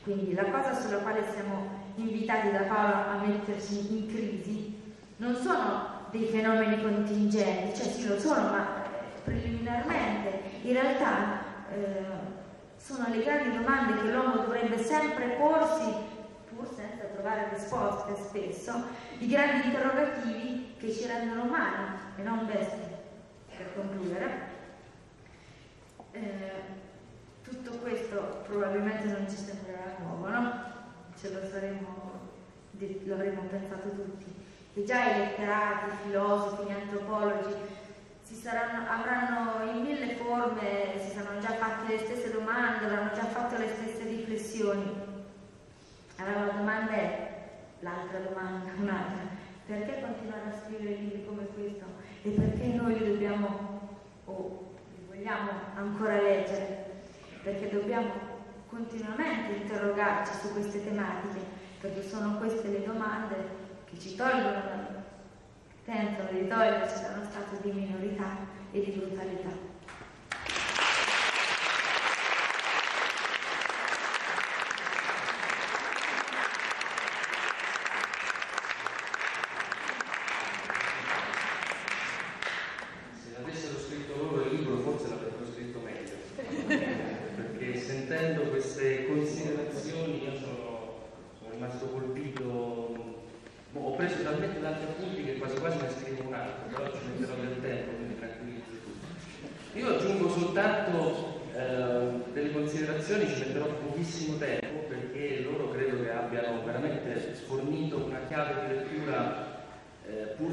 Quindi la cosa sulla quale siamo invitati da Paolo a metterci in crisi non sono dei fenomeni contingenti, cioè sì lo sono, ma eh, preliminarmente in realtà eh, sono le grandi domande che l'uomo dovrebbe sempre porsi, pur senza trovare risposte spesso, i grandi interrogativi che ci rendono umani e non bestie. Per concludere, eh, tutto questo probabilmente non ci sembrerà nuovo, no? Ce lo saremo, l'avremmo pensato tutti. E già i letterati, i filosofi, gli antropologi saranno, avranno in mille forme, si saranno già fatti le stesse domande, avranno già fatto le stesse riflessioni. Allora la domanda è, l'altra domanda, (laughs) un'altra, perché continuare a scrivere libri come questo? E perché noi li dobbiamo, o oh, ancora leggere, perché dobbiamo continuamente interrogarci su queste tematiche, perché sono queste le domande che ci tolgono, tentano di toglierci da uno stato di minorità e di brutalità.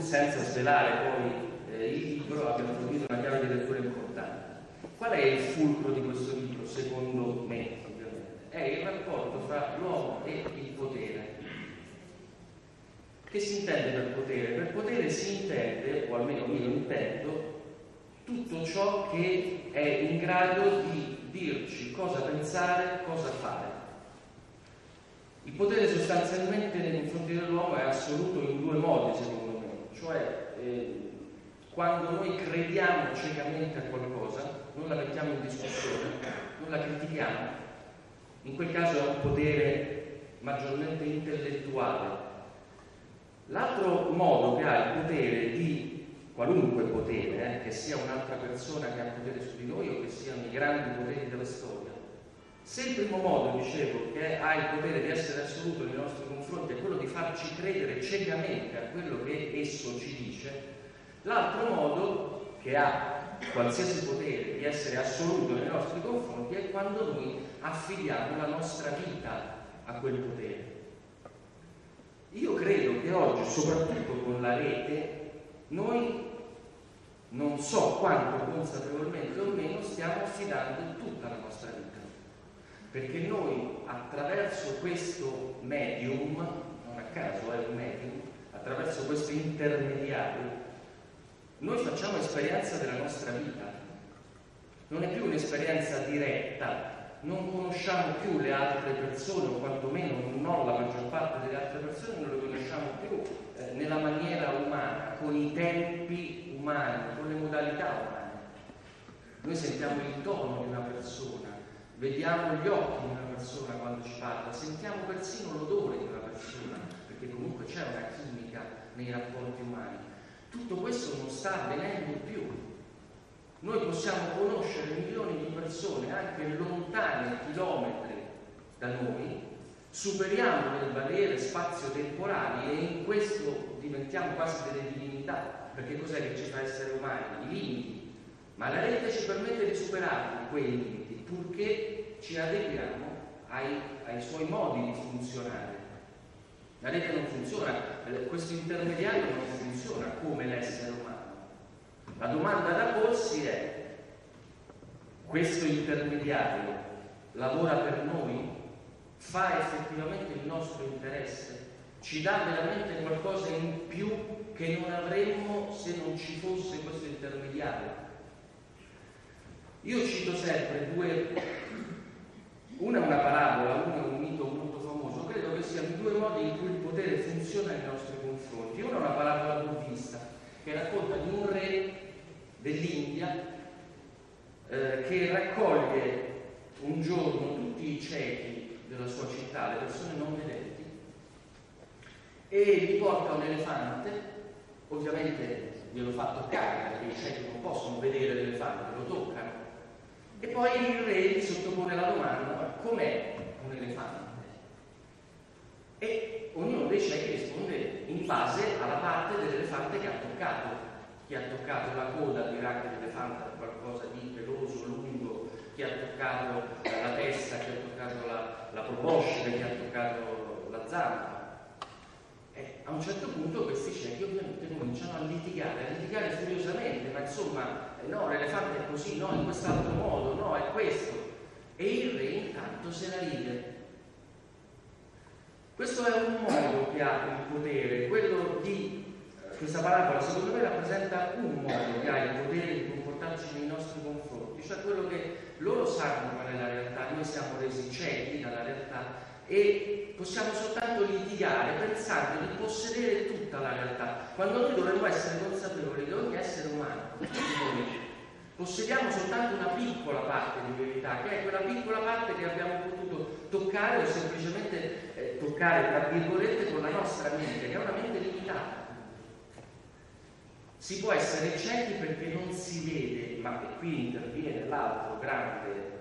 senza svelare poi eh, il libro, abbiamo fornito una chiave di lettura importante. Qual è il fulcro di questo libro, secondo me, ovviamente? È il rapporto fra l'uomo e il potere. Che si intende per potere? Per potere si intende, o almeno io intendo, tutto ciò che è in grado di dirci cosa pensare, cosa fare. Il potere sostanzialmente nei confronti dell'uomo è assoluto in due modi, secondo me cioè eh, quando noi crediamo ciecamente a qualcosa, non la mettiamo in discussione, non la critichiamo, in quel caso è un potere maggiormente intellettuale. L'altro modo che ha il potere di qualunque potere, eh, che sia un'altra persona che ha potere su di noi o che siano i grandi poteri della storia, se il primo modo, dicevo, che ha il potere di essere assoluto nei nostri confronti è quello di farci credere ciecamente a quello che esso ci dice, l'altro modo che ha qualsiasi potere di essere assoluto nei nostri confronti è quando noi affidiamo la nostra vita a quel potere. Io credo che oggi, soprattutto con la rete, noi non so quanto consapevolmente o meno stiamo affidando tutta la nostra vita perché noi attraverso questo medium, non a caso è un medium, attraverso questo intermediario, noi facciamo esperienza della nostra vita. Non è più un'esperienza diretta, non conosciamo più le altre persone, o quantomeno non la maggior parte delle altre persone, non le conosciamo più eh, nella maniera umana, con i tempi umani, con le modalità umane. Noi sentiamo il tono di una persona, vediamo gli occhi di una persona quando ci parla, sentiamo persino l'odore di una persona, perché comunque c'è una chimica nei rapporti umani. Tutto questo non sta avvenendo più. Noi possiamo conoscere milioni di persone anche lontane chilometri da noi, superiamo le barriere spazio-temporali e in questo diventiamo quasi delle divinità, perché cos'è che ci fa essere umani? I limiti. Ma la rete ci permette di superarli, quei limiti purché ci adeguiamo ai, ai suoi modi di funzionare. La rete non funziona, questo intermediario non funziona come l'essere umano. La domanda da porsi è, questo intermediario lavora per noi? Fa effettivamente il nostro interesse? Ci dà veramente qualcosa in più che non avremmo se non ci fosse questo intermediario? Io cito sempre due, una è una parabola, una è un mito che siano i due modi in cui il potere funziona nei nostri confronti. Una è una parabola buddista che racconta di un re dell'India eh, che raccoglie un giorno tutti i ciechi della sua città, le persone non vedenti, e li porta un elefante, ovviamente glielo fa toccare perché i ciechi non possono vedere l'elefante, lo toccano e poi il re gli sottopone la domanda, com'è un elefante? E ognuno dei ciechi risponde in base alla parte dell'elefante che ha toccato. Chi ha toccato la coda dirà che l'elefante è qualcosa di peloso, lungo, chi ha toccato la testa, chi ha toccato la, la proboscide, chi ha toccato la zampa. E a un certo punto questi ciechi ovviamente cominciano a litigare, a litigare furiosamente, ma insomma no, l'elefante è così, no, in quest'altro modo, no, è questo. E il re intanto se la ride. Questo è un modo che ha il potere, quello di questa parabola secondo me rappresenta un modo che ha il potere di comportarci nei nostri confronti, cioè quello che loro sanno qual è la realtà, noi siamo resi ciechi dalla realtà e possiamo soltanto litigare pensando di possedere tutta la realtà, quando noi dovremmo essere consapevoli che ogni essere umano, possediamo soltanto una piccola parte di verità, che è quella piccola parte che abbiamo potuto toccare o semplicemente eh, toccare, tra virgolette, con la nostra mente, che è una mente limitata. Si può essere ciechi perché non si vede, ma qui interviene l'altro grande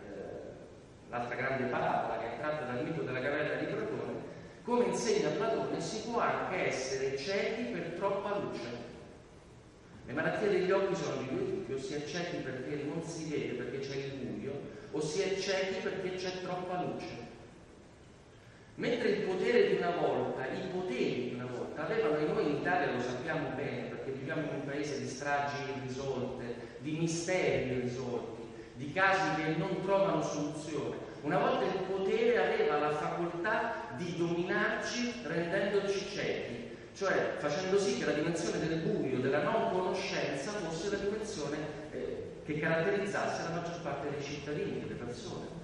l'altra grande parabola che è tratta dal mito della caverna di Platone, come insegna Platone, si può anche essere ciechi per troppa luce. Le malattie degli occhi sono di due tipi, o si è ciechi perché non si vede, perché c'è il buio, o si è ciechi perché c'è troppa luce. Mentre il potere di una volta, i poteri di una volta, avevano, noi in Italia lo sappiamo bene, perché viviamo in un paese di stragi irrisolte, di misteri irrisolti, di casi che non trovano soluzione. Una volta il potere aveva la facoltà di dominarci rendendoci ciechi, cioè facendo sì che la dimensione del buio, della non conoscenza fosse la dimensione eh, che caratterizzasse la maggior parte dei cittadini, delle persone.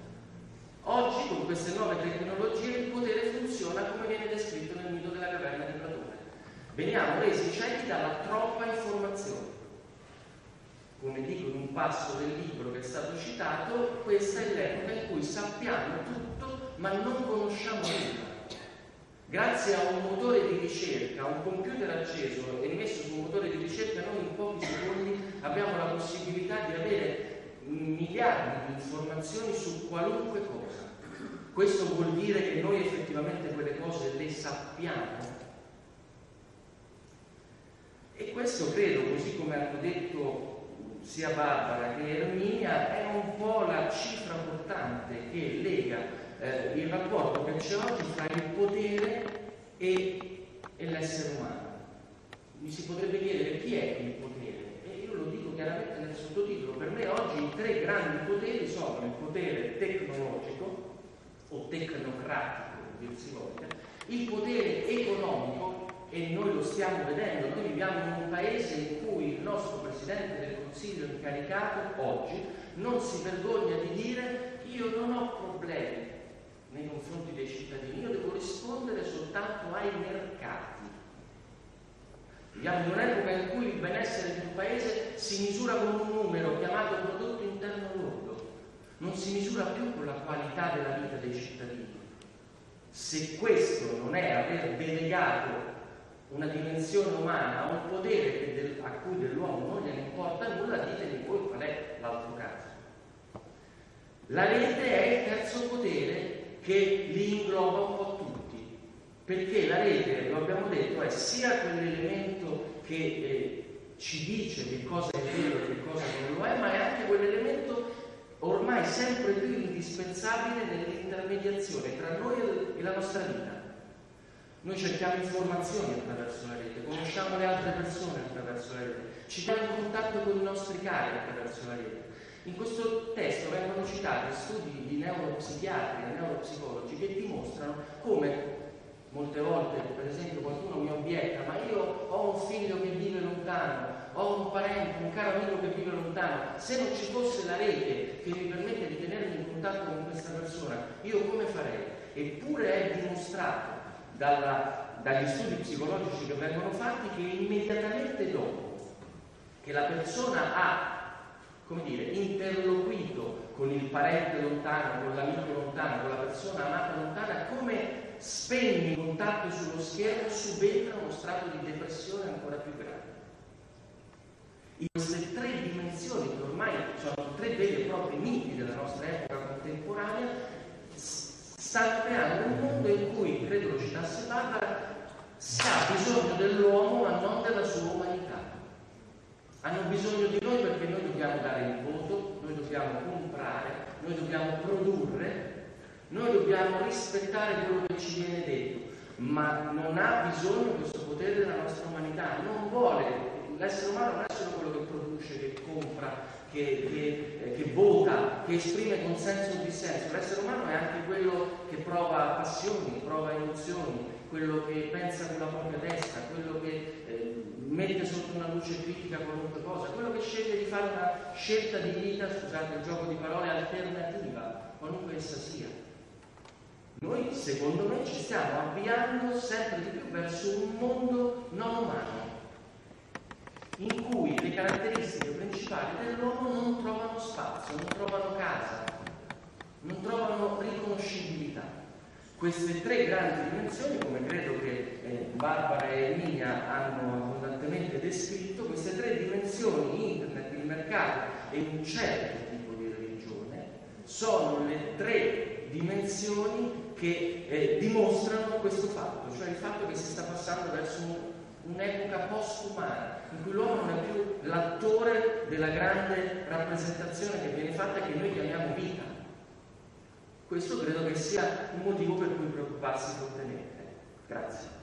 Oggi con queste nuove tecnologie il potere funziona come viene descritto nel mito della caverna di Platone. Veniamo resi ciechi dalla troppa informazione come dico in un passo del libro che è stato citato, questa è l'epoca in cui sappiamo tutto ma non conosciamo nulla. Grazie a un motore di ricerca, a un computer acceso e messo su un motore di ricerca, noi in pochi secondi abbiamo la possibilità di avere miliardi di informazioni su qualunque cosa. Questo vuol dire che noi effettivamente quelle cose le sappiamo. E questo credo, così come hanno detto sia Barbara che Erminia è un po' la cifra portante che lega eh, il rapporto che c'è oggi tra il potere e, e l'essere umano. Mi si potrebbe chiedere chi è il potere? E io lo dico chiaramente nel sottotitolo. Per me oggi i tre grandi poteri sono il potere tecnologico o tecnocratico, dir si voglia, il potere economico e noi lo stiamo vedendo, noi viviamo in un paese in cui il nostro Presidente del Consiglio incaricato oggi non si vergogna di dire io non ho problemi nei confronti dei cittadini, io devo rispondere soltanto ai mercati. Viviamo in un'epoca in cui il benessere di un paese si misura con un numero chiamato prodotto interno lordo, non si misura più con la qualità della vita dei cittadini. Se questo non è aver delegato una dimensione umana, un potere del, a cui dell'uomo non gliene importa nulla, ditemi voi qual è l'altro caso. La rete è il terzo potere che li ingloba un po' tutti, perché la rete, lo abbiamo detto, è sia quell'elemento che eh, ci dice che cosa è vero e che cosa non lo è, ma è anche quell'elemento ormai sempre più indispensabile nell'intermediazione tra noi e la nostra vita. Noi cerchiamo informazioni attraverso la rete, conosciamo le altre persone attraverso la rete, ci diamo in contatto con i nostri cari attraverso la rete. In questo testo vengono citati studi di neuropsichiatri e neuropsicologi che dimostrano come molte volte, per esempio, qualcuno mi obietta, ma io ho un figlio che vive lontano, ho un parente, un caro amico che vive lontano, se non ci fosse la rete che mi permette di tenermi in contatto con questa persona, io come farei? Eppure è dimostrato dalla, dagli studi psicologici che vengono fatti che immediatamente dopo che la persona ha come dire, interloquito con il parente lontano, con l'amico lontano, con la persona amata lontana, come spegne i contatti sullo schermo, subentra uno strato di depressione ancora più grande. In queste tre dimensioni, che ormai sono tre veri e propri miti della nostra epoca contemporanea, stanno creando un mondo in cui, credo lo citasse Barbara, si ha bisogno dell'uomo ma non della sua umanità. Hanno bisogno di noi perché noi dobbiamo dare il voto, noi dobbiamo comprare, noi dobbiamo produrre, noi dobbiamo rispettare quello che ci viene detto, ma non ha bisogno questo potere della nostra umanità, non vuole, l'essere umano non è solo quello che produce, che compra, che, che, eh, che, vota, che esprime consenso o dissenso. L'essere umano è anche quello che prova passioni, prova emozioni, quello che pensa con la propria testa, quello che eh, mette sotto una luce critica qualunque cosa, quello che sceglie di fare una scelta di vita, scusate il gioco di parole, alternativa, qualunque essa sia. Noi, secondo me, ci stiamo avviando sempre di più verso un mondo non umano, in cui le caratteristiche principali dell'uomo non trovano spazio, non trovano casa, non trovano riconoscibilità. Queste tre grandi dimensioni, come credo che eh, Barbara e Emilia hanno abbondantemente descritto, queste tre dimensioni, internet, il mercato e un certo tipo di religione, sono le tre dimensioni che eh, dimostrano questo fatto, cioè il fatto che si sta passando verso un, un'epoca post-umana, in cui l'uomo non è più l'attore della grande rappresentazione che viene fatta e che noi chiamiamo vita questo credo che sia un motivo per cui preoccuparsi fortemente. Grazie.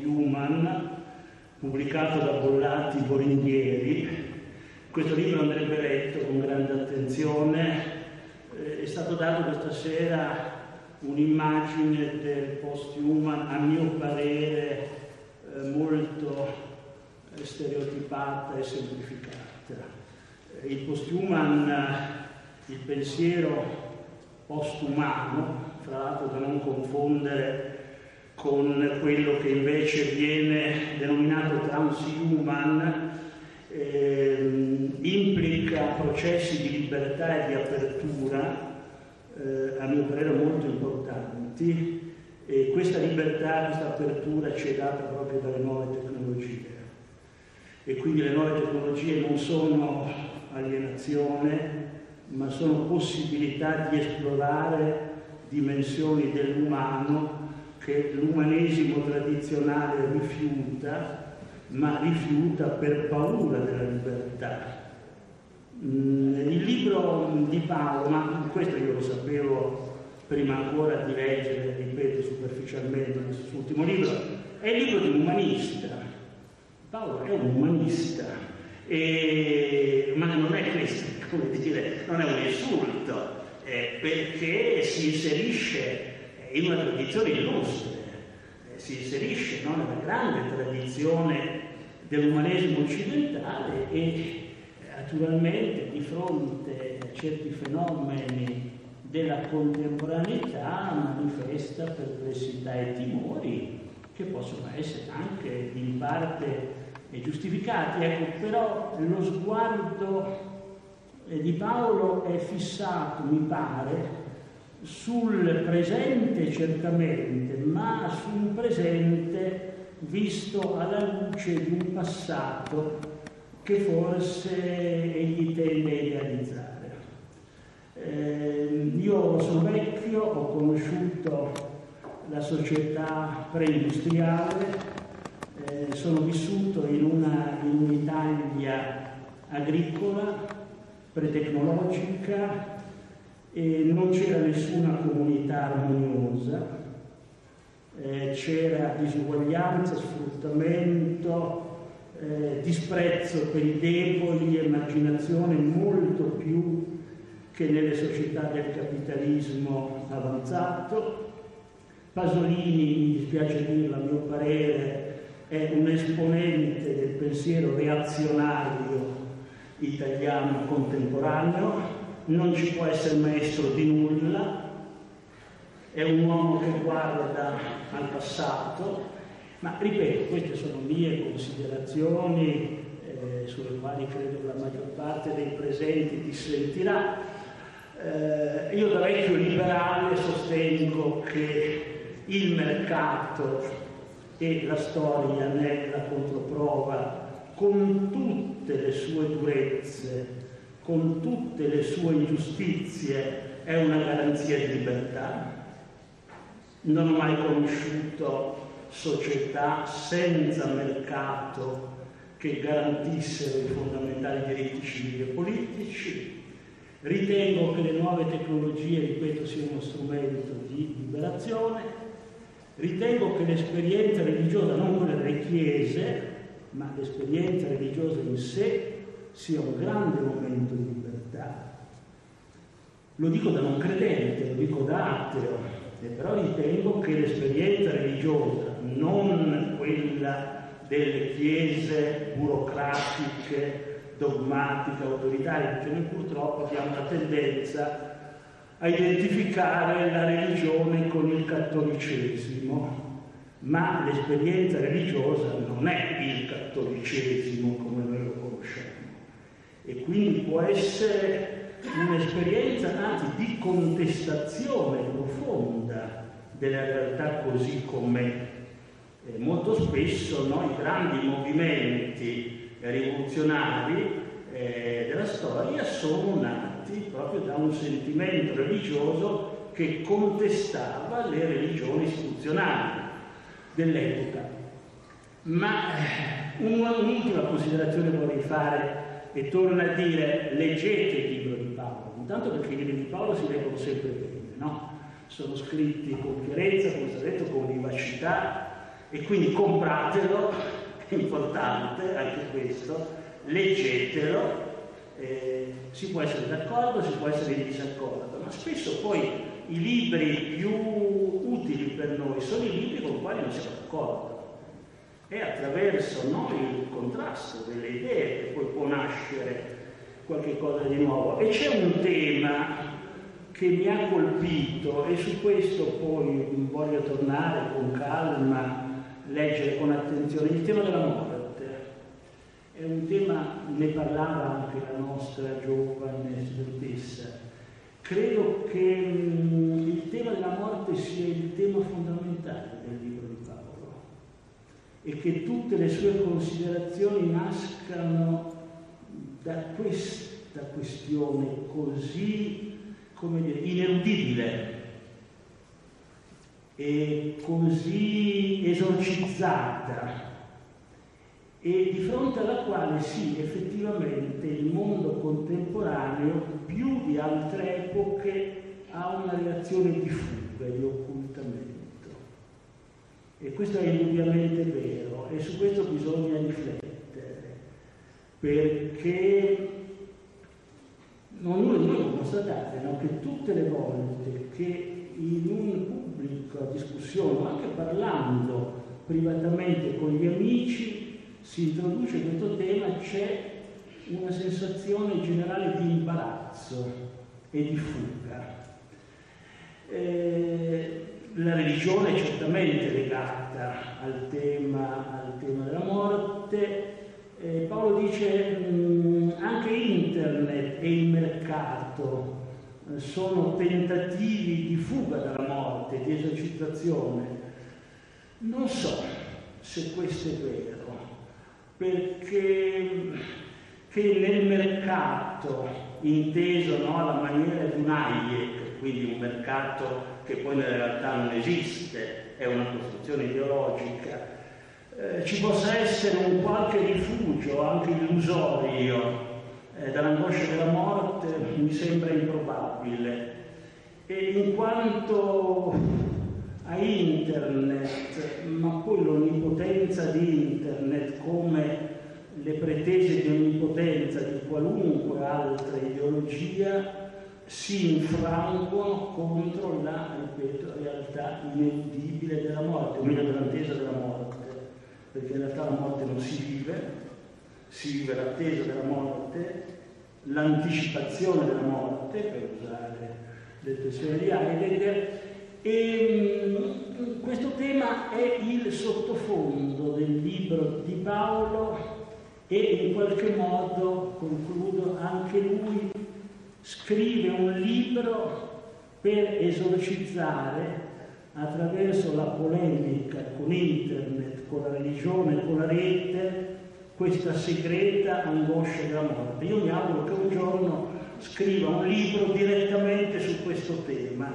Post-human pubblicato da Bollati Boringhieri. Questo libro andrebbe letto con grande attenzione. Eh, è stato dato questa sera un'immagine del post-human, a mio parere, eh, molto eh, stereotipata e semplificata. Il post-human, il pensiero post-umano, fra l'altro da non confondere con quello che invece viene denominato transhuman, eh, implica processi di libertà e di apertura, eh, a mio parere molto importanti, e questa libertà, questa apertura ci è data proprio dalle nuove tecnologie. E quindi le nuove tecnologie non sono alienazione, ma sono possibilità di esplorare dimensioni dell'umano che l'umanesimo tradizionale rifiuta, ma rifiuta per paura della libertà. Mm, il libro di Paolo, ma questo io lo sapevo prima ancora di leggere, ripeto superficialmente il ultimo libro, è il libro di un umanista. Paolo è un umanista E, ma non è questo, (laughs) come dire, non è un insulto, eh, perché si inserisce in una tradizione illustre, eh, si inserisce no, nella grande tradizione dell'umanesimo occidentale e naturalmente di fronte a certi fenomeni della contemporaneità manifesta perplessità e timori che possono essere anche in parte giustificati. Ecco, però lo sguardo di Paolo è fissato, mi pare, sul presente certamente, ma su un presente visto alla luce di un passato che forse egli tende a idealizzare. Eh, io sono vecchio, ho conosciuto la società preindustriale, eh, sono vissuto in, una, in un'Italia agricola, pretecnologica, e non c'era nessuna comunità armoniosa, eh, c'era disuguaglianza, sfruttamento, eh, disprezzo per i deboli, emarginazione molto più che nelle società del capitalismo avanzato. Pasolini, mi dispiace dirlo a mio parere, è un esponente del pensiero reazionario italiano contemporaneo, non ci può essere maestro di nulla, è un uomo che guarda al passato, ma ripeto, queste sono mie considerazioni eh, sulle quali credo la maggior parte dei presenti dissentirà. Eh, io da vecchio liberale sostengo che il mercato e la storia ne è la controprova con tutte le sue durezze con tutte le sue ingiustizie, è una garanzia di libertà. Non ho mai conosciuto società senza mercato che garantissero i fondamentali diritti civili e politici. Ritengo che le nuove tecnologie, ripeto, siano uno strumento di liberazione. Ritengo che l'esperienza religiosa, non quella delle chiese, ma l'esperienza religiosa in sé, sia un grande momento di libertà. Lo dico da non credente, lo dico da ateo, però ritengo che l'esperienza religiosa, non quella delle chiese burocratiche, dogmatiche, autoritarie, perché noi purtroppo abbiamo la tendenza a identificare la religione con il cattolicesimo, ma l'esperienza religiosa non è il cattolicesimo come e quindi può essere un'esperienza anzi di contestazione profonda della realtà così com'è. Eh, molto spesso no, i grandi movimenti rivoluzionari eh, della storia sono nati proprio da un sentimento religioso che contestava le religioni istituzionali dell'epoca. Ma eh, un'ultima considerazione vorrei fare e torna a dire leggete il libro di Paolo, intanto perché i libri di Paolo si leggono sempre bene, no? Sono scritti con chiarezza, come si è detto, con vivacità e quindi compratelo, (laughs) è importante anche questo, leggetelo, eh, si può essere d'accordo, si può essere in disaccordo, ma spesso poi i libri più utili per noi sono i libri con i quali non siamo d'accordo è attraverso noi il contrasto delle idee che poi può nascere qualche cosa di nuovo. E c'è un tema che mi ha colpito e su questo poi voglio tornare con calma, leggere con attenzione, il tema della morte. È un tema, ne parlava anche la nostra giovane studentessa. Credo che mh, il tema della morte sia il tema fondamentale del libro e che tutte le sue considerazioni nascano da questa questione così, come dire, ineludibile e così esorcizzata e di fronte alla quale sì, effettivamente il mondo contemporaneo più di altre epoche ha una reazione di fuga, di occultamento. E questo è indubbiamente vero e su questo bisogna riflettere. perché ognuno di noi può constatare no, che tutte le volte che in una pubblica discussione, anche parlando privatamente con gli amici, si introduce questo tema, c'è una sensazione generale di imbarazzo e di fuga. Eh, la religione è certamente legata al tema, al tema della morte. Eh, Paolo dice mh, mm, anche internet e il mercato eh, sono tentativi di fuga dalla morte, di esercitazione. Non so se questo è vero, perché che nel mercato, inteso no, alla maniera di un Hayek, quindi un mercato che poi nella realtà non esiste, è una costruzione ideologica, eh, ci possa essere un qualche rifugio, anche illusorio, eh, dall'angoscia della morte, mi sembra improbabile. E in quanto a internet, ma poi l'onnipotenza di internet come le pretese di onnipotenza di qualunque altra ideologia si infrangono contro la, ripeto, realtà ineludibile della morte, o meglio dell'attesa della morte, perché in realtà la morte non si vive, si vive l'attesa della morte, l'anticipazione della morte, per usare l'espressione di Heidegger, e mm, questo tema è il sottofondo del libro di Paolo e in qualche modo, concludo, anche lui scrive un libro per esorcizzare attraverso la polemica con internet, con la religione, con la rete, questa segreta angoscia della morte. Io mi auguro che un giorno scriva un libro direttamente su questo tema,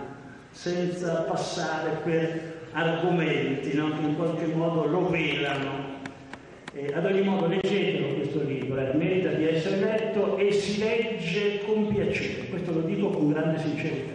senza passare per argomenti no? che in qualche modo lo velano eh, ad ogni modo leggetelo questo libro, eh, merita di essere letto e si legge con piacere, questo lo dico con grande sincerità.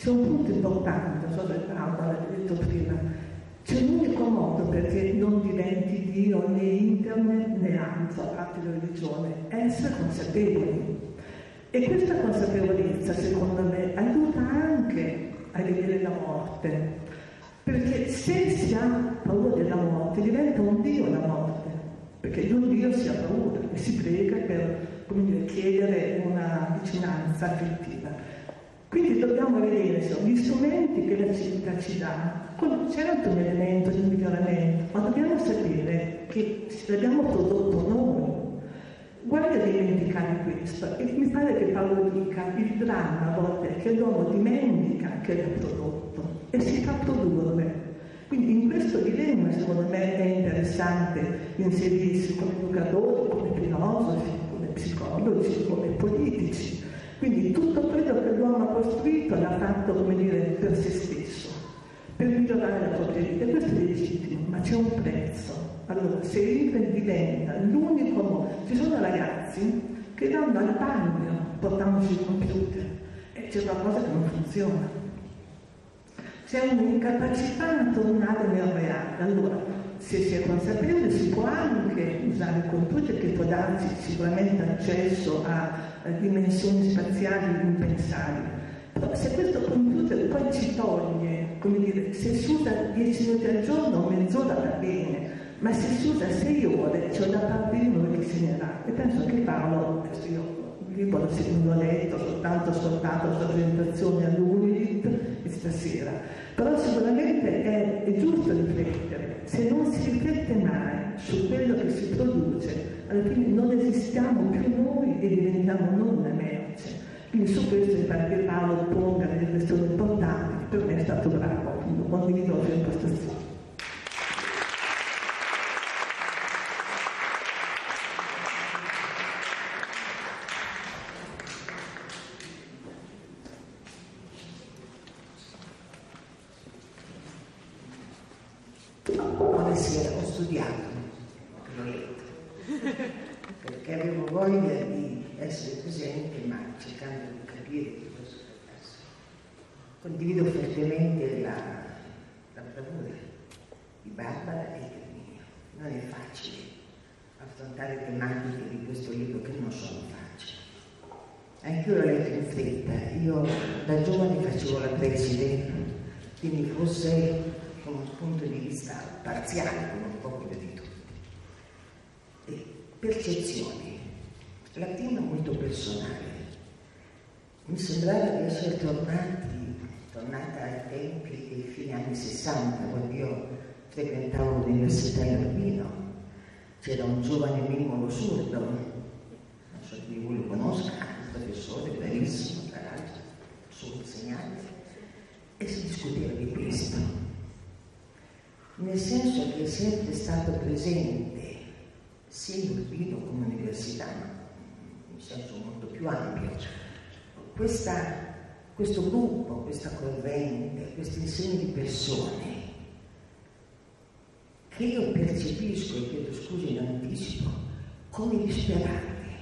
c'è un punto importante, non so se Paolo l'ha detto prima, c'è un unico modo perché non diventi Dio né internet né altro, a parte la religione, essere consapevoli. E questa consapevolezza, secondo me, aiuta anche a vedere la morte. Perché se si ha paura della morte, diventa un Dio la morte, perché di un Dio si ha paura e si prega per dire, chiedere una vicinanza affettiva. Quindi dobbiamo vedere se gli strumenti che la città ci dà, certo un elemento di miglioramento, ma dobbiamo sapere che l'abbiamo prodotto noi, Guarda a dimenticare questo, e mi pare che Paolo dica il dramma a volte è che l'uomo dimentica che l'ha prodotto e si fa produrre. Quindi in questo dilemma secondo me è interessante inserirsi come educatori, come filosofi, come psicologi, come politici. Quindi tutto quello che l'uomo ha costruito l'ha fatto, come dire, per se stesso, per migliorare la propria vita. E questo è legittimo, ma c'è un prezzo. Allora, se Internet diventa l'unico modo, ci sono ragazzi che vanno al bagno portandosi il computer e c'è qualcosa che non funziona. C'è un'incapacità a tornare nel reale. Allora, se si è consapevoli si può anche usare il computer che può darci sicuramente accesso a, a dimensioni spaziali impensabili. Però se questo computer poi ci toglie, come dire, se si usa 10 minuti al giorno o mezz'ora va bene, ma se si usa sei ore c'è da parte di noi che segnerà e penso che Paolo, adesso io libro l'ho letto, soltanto ascoltato la sua presentazione all'Unilit e stasera, però sicuramente è, è giusto riflettere, se non si riflette mai su quello che si produce, alla fine non esistiamo più noi e diventiamo noi una merce. Quindi su questo pare che Paolo ponga delle questioni importanti, per me è stato bravo, quindi condivido la sua impostazione. Condivido fortemente la, la bravura di Barbara e di Erminia. Non è facile affrontare tematiche di questo libro che non sono facili. Anche io l'ho letto in fretta, io da giovane facevo la preside, quindi forse con un punto di vista parziale, come un po' di tutti. E percezioni. La prima molto personale. Mi sembrava di essere tornati tornata ai tempi dei fine anni 60, quando io frequentavo l'Università di Urbino, c'era un giovane Mimmo Surdo, non so se voi lo conosca, un professore bravissimo, tra l'altro, suo insegnante, e si discuteva di questo. Nel senso che è sempre stato presente sia in Urbino come università, ma in senso molto più ampio, questa questo gruppo, questa corrente, questo insieme di persone che io percepisco, e chiedo scusa in anticipo, come disperati,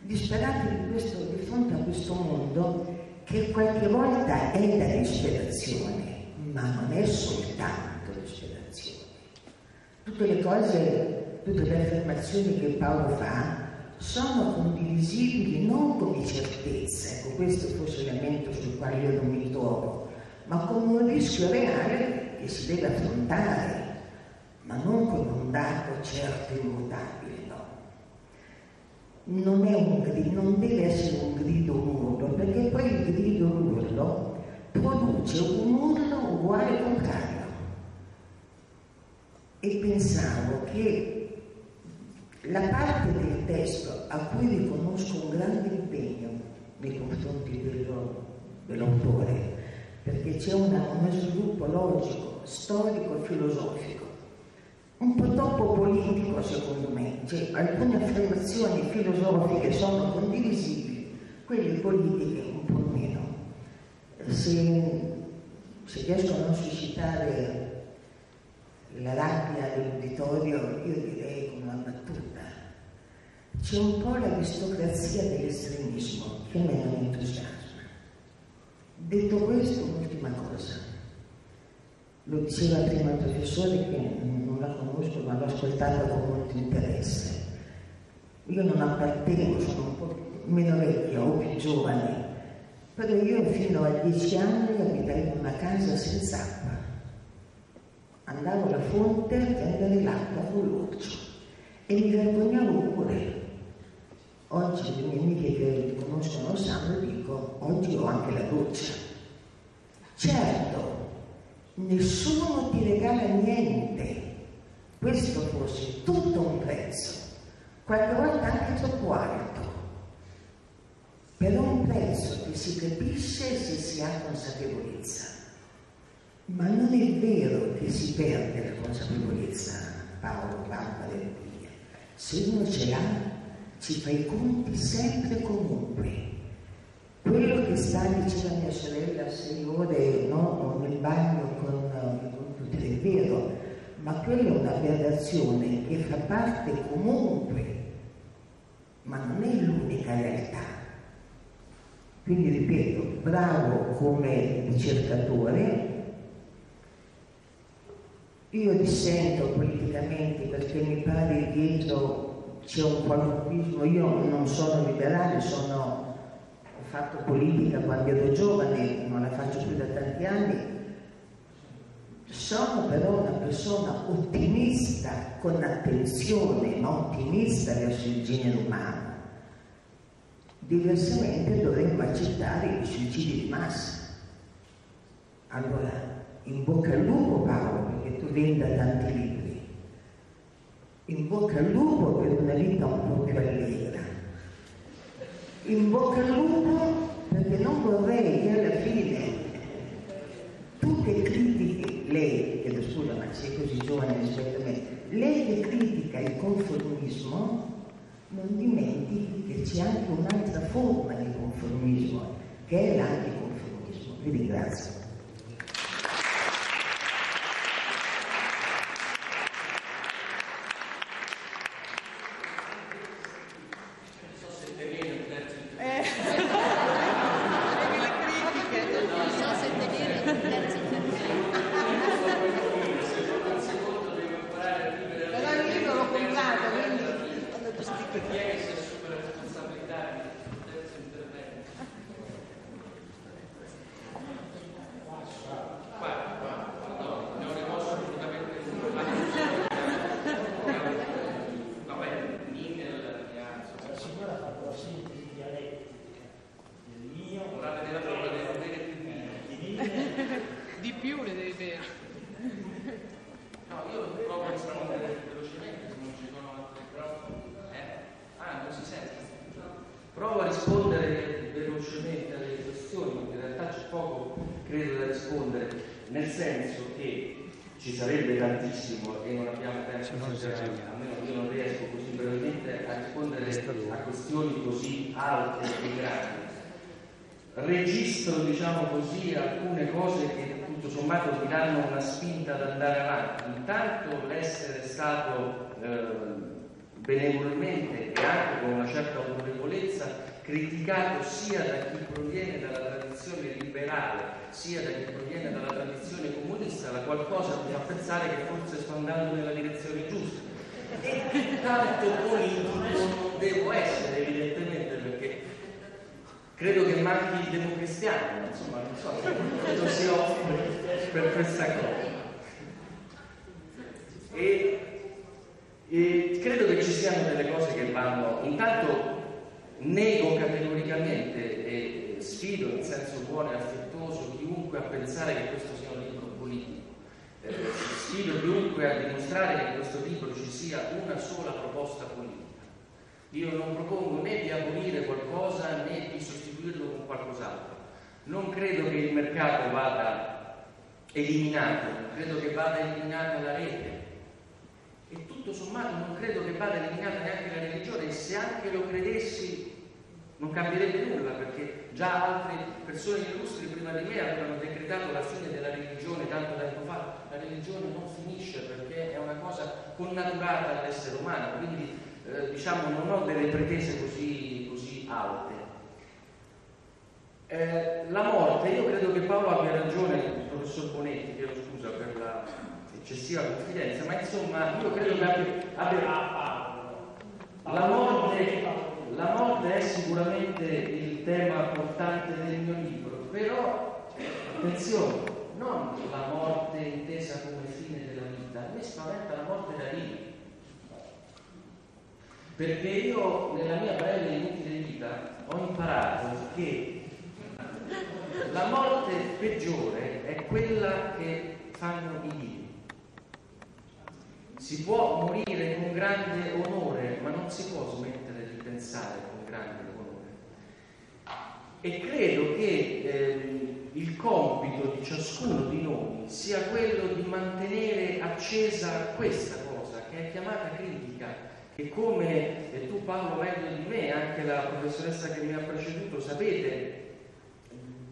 disperati di, questo, di fronte a questo mondo che qualche volta è da disperazione, ma non è soltanto disperazione. Tutte le cose, tutte le affermazioni che Paolo fa sono condivisibili non come certezza, ecco questo forse l'elemento sul quale io non mi trovo, ma come un rischio reale che si deve affrontare, ma non come un dato certo e immutabile, no. Non, grido, non deve essere un grido urlo, perché poi il grido urlo produce un urlo uguale contrario. E pensavo che la parte del testo a cui riconosco un grande impegno nei confronti dell'autore, perché c'è una, uno sviluppo logico, storico e filosofico, un po' troppo politico secondo me, cioè alcune affermazioni filosofiche sono condivisibili, quelle politiche un po' meno. Se, se riesco a non suscitare la rabbia dell'uditorio, io direi con una battuta. C'è un po' l'aristocrazia dell'estremismo che a me non entusiasma. Detto questo, un'ultima cosa. Lo diceva prima il professore che non la conosco ma l'ho ascoltata con molto interesse. Io non appartengo, sono un po' meno vecchia o più giovane, però io fino a dieci anni abitai in una casa senza acqua andavo alla fonte a prendere l'acqua con l'orcio e mi vergognavo pure. Oggi le mie amiche che conoscono sanno, dico, oggi ho anche la doccia. Certo, nessuno ti regala niente, questo fosse tutto un prezzo, qualche volta anche troppo alto, però un prezzo che si capisce se si ha consapevolezza. Ma non è vero che si perde la consapevolezza, Paolo Barbara e Pia. Se uno ce l'ha, ci fa i conti sempre e comunque. Quello che sta, diceva mia sorella, sei ore no, nel bagno con il computer, è vero, ma quella è un'aberrazione che fa parte comunque, ma non è l'unica realtà. Quindi ripeto, bravo come ricercatore, io dissento politicamente perché mi pare dietro c'è un qualunquismo, io non sono liberale, sono, ho fatto politica quando ero giovane, non la faccio più da tanti anni, sono però una persona ottimista, con attenzione, ma ottimista verso il genere umano. Diversamente dovremmo accettare i suicidi di massa. Allora, in bocca al lupo Paolo, perché tu venda tanti libri. In bocca al lupo per una vita un po' più allegra. In bocca al lupo perché non vorrei che alla fine tu che critichi, lei, chiedo scusa ma sei così giovane rispetto a me, lei che critica il conformismo non dimentichi che c'è anche un'altra forma di conformismo, che è l'anticonformismo. Vi ringrazio. Criticato sia da chi proviene dalla tradizione liberale sia da chi proviene dalla tradizione comunista, la qualcosa mi fa pensare che forse sto andando nella direzione giusta. E tanto politico non devo essere evidentemente perché credo che manchi il democristiano, insomma non so cosa si offre per questa cosa. E e credo che ci siano delle cose che vanno, intanto nego categoricamente e sfido in senso buono e affettuoso chiunque a pensare che questo sia un libro politico. Eh, sfido chiunque a dimostrare che in questo libro ci sia una sola proposta politica. Io non propongo né di abolire qualcosa né di sostituirlo con qualcos'altro. Non credo che il mercato vada eliminato, credo che vada eliminata la rete, e tutto sommato non credo che vada eliminata neanche la religione e se anche lo credessi non cambierebbe nulla perché già altre persone illustri prima di me avevano decretato la fine della religione tanto tempo fa. La religione non finisce perché è una cosa connaturata all'essere umano, quindi eh, diciamo non ho delle pretese così, così alte. Eh, la morte, io credo che Paolo abbia ragione, il professor Bonetti, chiedo scusa per la eccessiva confidenza, ma insomma io credo che abbia, abbia la, morte, la morte è sicuramente il tema portante del mio libro, però attenzione, non la morte intesa come fine della vita, a me spaventa la morte da lì. Perché io nella mia breve e inutile vita ho imparato che la morte peggiore è quella che fanno i libri. Si può morire con grande onore, ma non si può smettere pensare con grande onore. E credo che eh, il compito di ciascuno di noi sia quello di mantenere accesa questa cosa che è chiamata critica, che come e tu Paolo meglio di me, anche la professoressa che mi ha preceduto, sapete,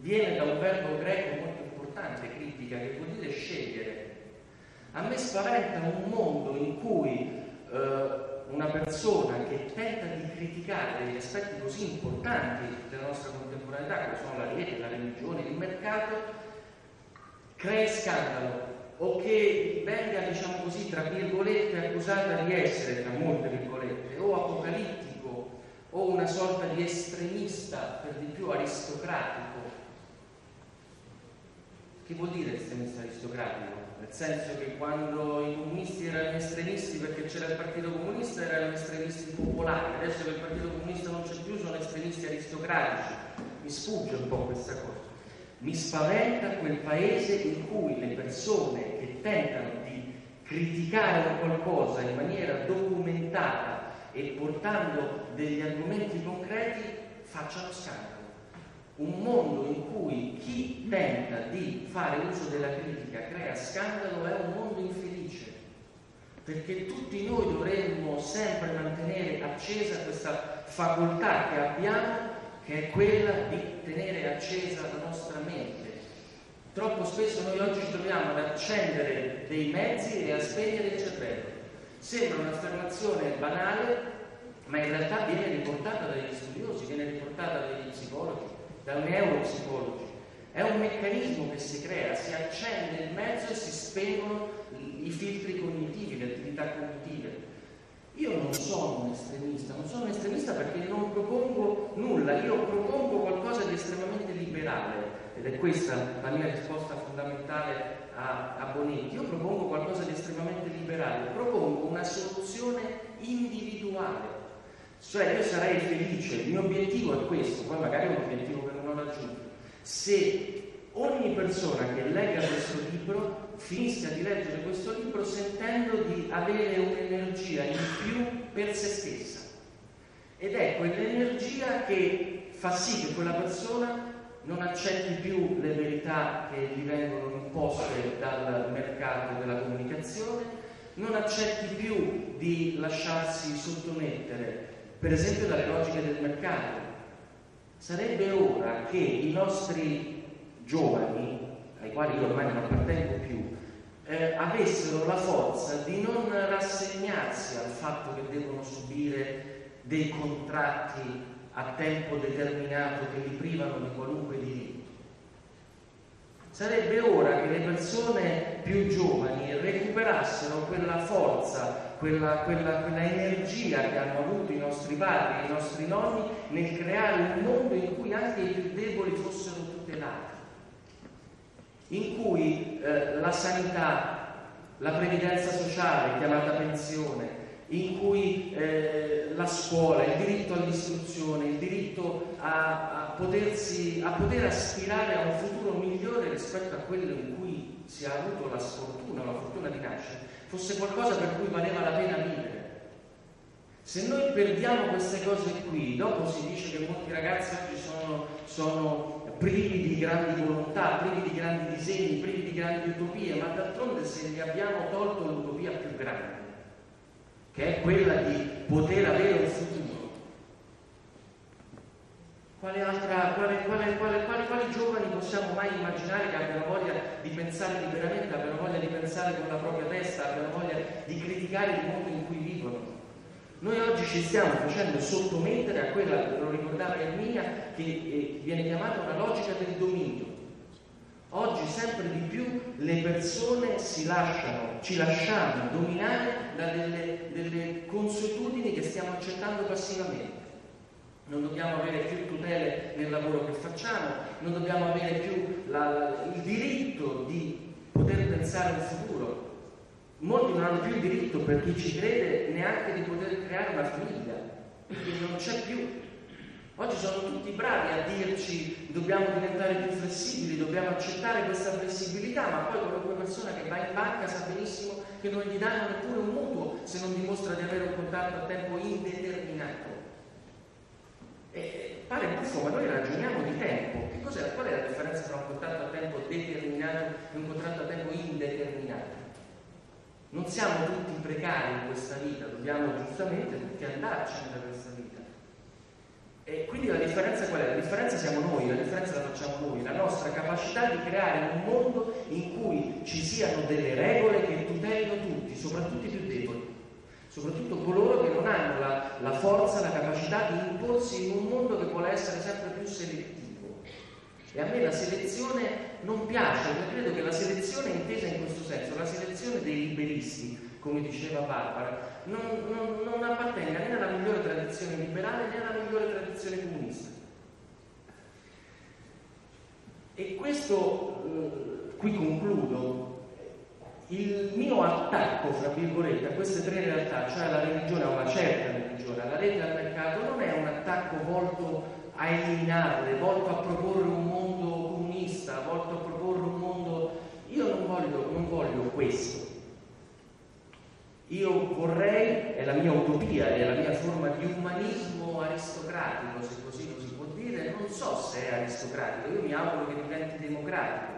viene da un verbo greco molto importante, critica, che vuol dire scegliere a me spaventa un mondo in cui eh, una persona che tenta di criticare degli aspetti così importanti della nostra contemporaneità, come sono la rete, la religione, il mercato, crei scandalo o che venga, diciamo così, tra virgolette, accusata di essere, tra molte virgolette, o apocalittico o una sorta di estremista, per di più aristocratico. Che vuol dire estremista aristocratico? Nel senso che quando i comunisti erano estremisti perché c'era il Partito Comunista erano estremisti popolari, adesso che il Partito Comunista non c'è più sono estremisti aristocratici. Mi sfugge un po' questa cosa. Mi spaventa quel paese in cui le persone che tentano di criticare qualcosa in maniera documentata e portando degli argomenti concreti facciano scandalo un mondo in cui chi tenta di fare uso della critica crea scandalo è un mondo infelice, perché tutti noi dovremmo sempre mantenere accesa questa facoltà che abbiamo, che è quella di tenere accesa la nostra mente. Troppo spesso noi oggi ci troviamo ad accendere dei mezzi e a spegnere il cervello. Sembra un'affermazione banale, ma in realtà viene riportata dagli studiosi, viene riportata dagli psicologi da neuropsicologi. È un meccanismo che si crea, si accende il mezzo e si spengono i filtri cognitivi, le attività cognitive. Io non sono un estremista, non sono un estremista perché non propongo nulla, io propongo qualcosa di estremamente liberale ed è questa la mia risposta fondamentale a, a Bonetti. Io propongo qualcosa di estremamente liberale, propongo una soluzione individuale. Cioè io sarei felice, il mio obiettivo è questo, poi magari è un obiettivo che raggiunto. Se ogni persona che legga questo libro finisca di leggere questo libro sentendo di avere un'energia in più per se stessa. Ed è quell'energia che fa sì che quella persona non accetti più le verità che gli vengono imposte dal mercato della comunicazione, non accetti più di lasciarsi sottomettere, per esempio, dalle logiche del mercato. Sarebbe ora che i nostri giovani, ai quali io ormai non appartengo più, eh, avessero la forza di non rassegnarsi al fatto che devono subire dei contratti a tempo determinato che li privano di qualunque diritto. Sarebbe ora che le persone più giovani recuperassero quella forza, quella, quella, quella, energia che hanno avuto i nostri padri i nostri nonni nel creare un mondo in cui anche i più deboli fossero tutelati, in cui eh, la sanità, la previdenza sociale, chiamata pensione, in cui eh, la scuola, il diritto all'istruzione, il diritto a, a, potersi, a poter aspirare a un futuro migliore rispetto a quello in cui si è avuto la sfortuna, la fortuna di nascere, fosse qualcosa per cui valeva la pena vivere. Se noi perdiamo queste cose qui, dopo si dice che molti ragazzi oggi sono, sono privi di grandi volontà, privi di grandi disegni, privi di grandi utopie, ma d'altronde se gli abbiamo tolto l'utopia più grande, che è quella di poter avere un futuro. Quale altra, quale, quale, quali giovani possiamo mai immaginare che abbiano voglia di pensare liberamente, abbiano voglia di pensare con la propria testa, abbiano voglia di criticare il mondo in cui vivono? Noi oggi ci stiamo facendo sottomettere a quella, lo ricordava Erminia, che eh, viene chiamata una logica del dominio. Oggi sempre di più le persone si lasciano, ci lasciamo dominare da delle, delle consuetudini che stiamo accettando passivamente. Non dobbiamo avere più tutele nel lavoro che facciamo, non dobbiamo avere più la, il diritto di poter pensare al futuro. Molti non hanno più il diritto, per chi ci crede, neanche di poter creare una famiglia, perché non c'è più Oggi sono tutti bravi a dirci dobbiamo diventare più flessibili, dobbiamo accettare questa flessibilità, ma poi qualunque persona che va in banca sa benissimo che non gli danno neppure un mutuo se non dimostra di avere un contratto a tempo indeterminato. E pare buffo, ma noi ragioniamo di tempo. Che cos'è? Qual è la differenza tra un contratto a tempo determinato e un contratto a tempo indeterminato? Non siamo tutti precari in questa vita, dobbiamo giustamente tutti andarcene da questa vita. E quindi la differenza qual è? La differenza siamo noi, la differenza la facciamo noi, la nostra capacità di creare un mondo in cui ci siano delle regole che tutelino tutti, soprattutto i più deboli, soprattutto coloro che non hanno la, la forza, la capacità di imporsi in un mondo che vuole essere sempre più selettivo. E a me la selezione non piace, perché credo che la selezione intesa in questo senso, la selezione dei liberisti, come diceva Barbara, non, non, non appartenga né alla migliore tradizione liberale né alla migliore tradizione comunista. E questo, qui concludo, il mio attacco, fra virgolette, a queste tre realtà, cioè alla religione, a una certa religione, alla rete al mercato, non è un attacco volto a eliminarle, volto a proporre un mondo comunista, volto a proporre un mondo... Io non voglio, non voglio questo. Io vorrei, è la mia utopia, è la mia forma di umanismo aristocratico, se così lo si può dire, non so se è aristocratico, io mi auguro che diventi democratico.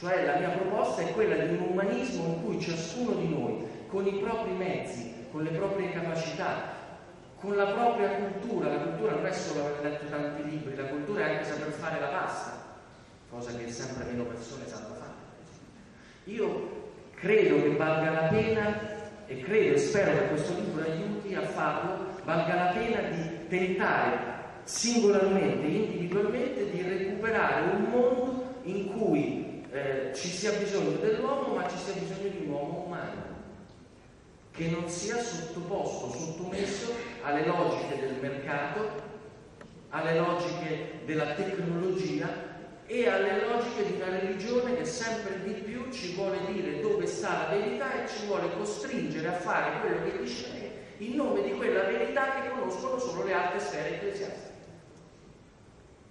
Cioè la mia proposta è quella di un umanismo in cui ciascuno di noi, con i propri mezzi, con le proprie capacità, con la propria cultura, la cultura non è solo aver letto tanti libri, la cultura è anche saper fare la pasta, cosa che sempre meno persone sanno fare. Io credo che valga la pena e credo e spero che questo libro aiuti a farlo, valga la pena di tentare singolarmente, individualmente, di recuperare un mondo in cui eh, ci sia bisogno dell'uomo, ma ci sia bisogno di un uomo umano, che non sia sottoposto, sottomesso alle logiche del mercato, alle logiche della tecnologia e alle logiche di una religione che sempre di più ci vuole dire dove sta la verità e ci vuole costringere a fare quello che dice lei in nome di quella verità che conoscono solo le alte sfere ecclesiastiche.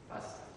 Basta.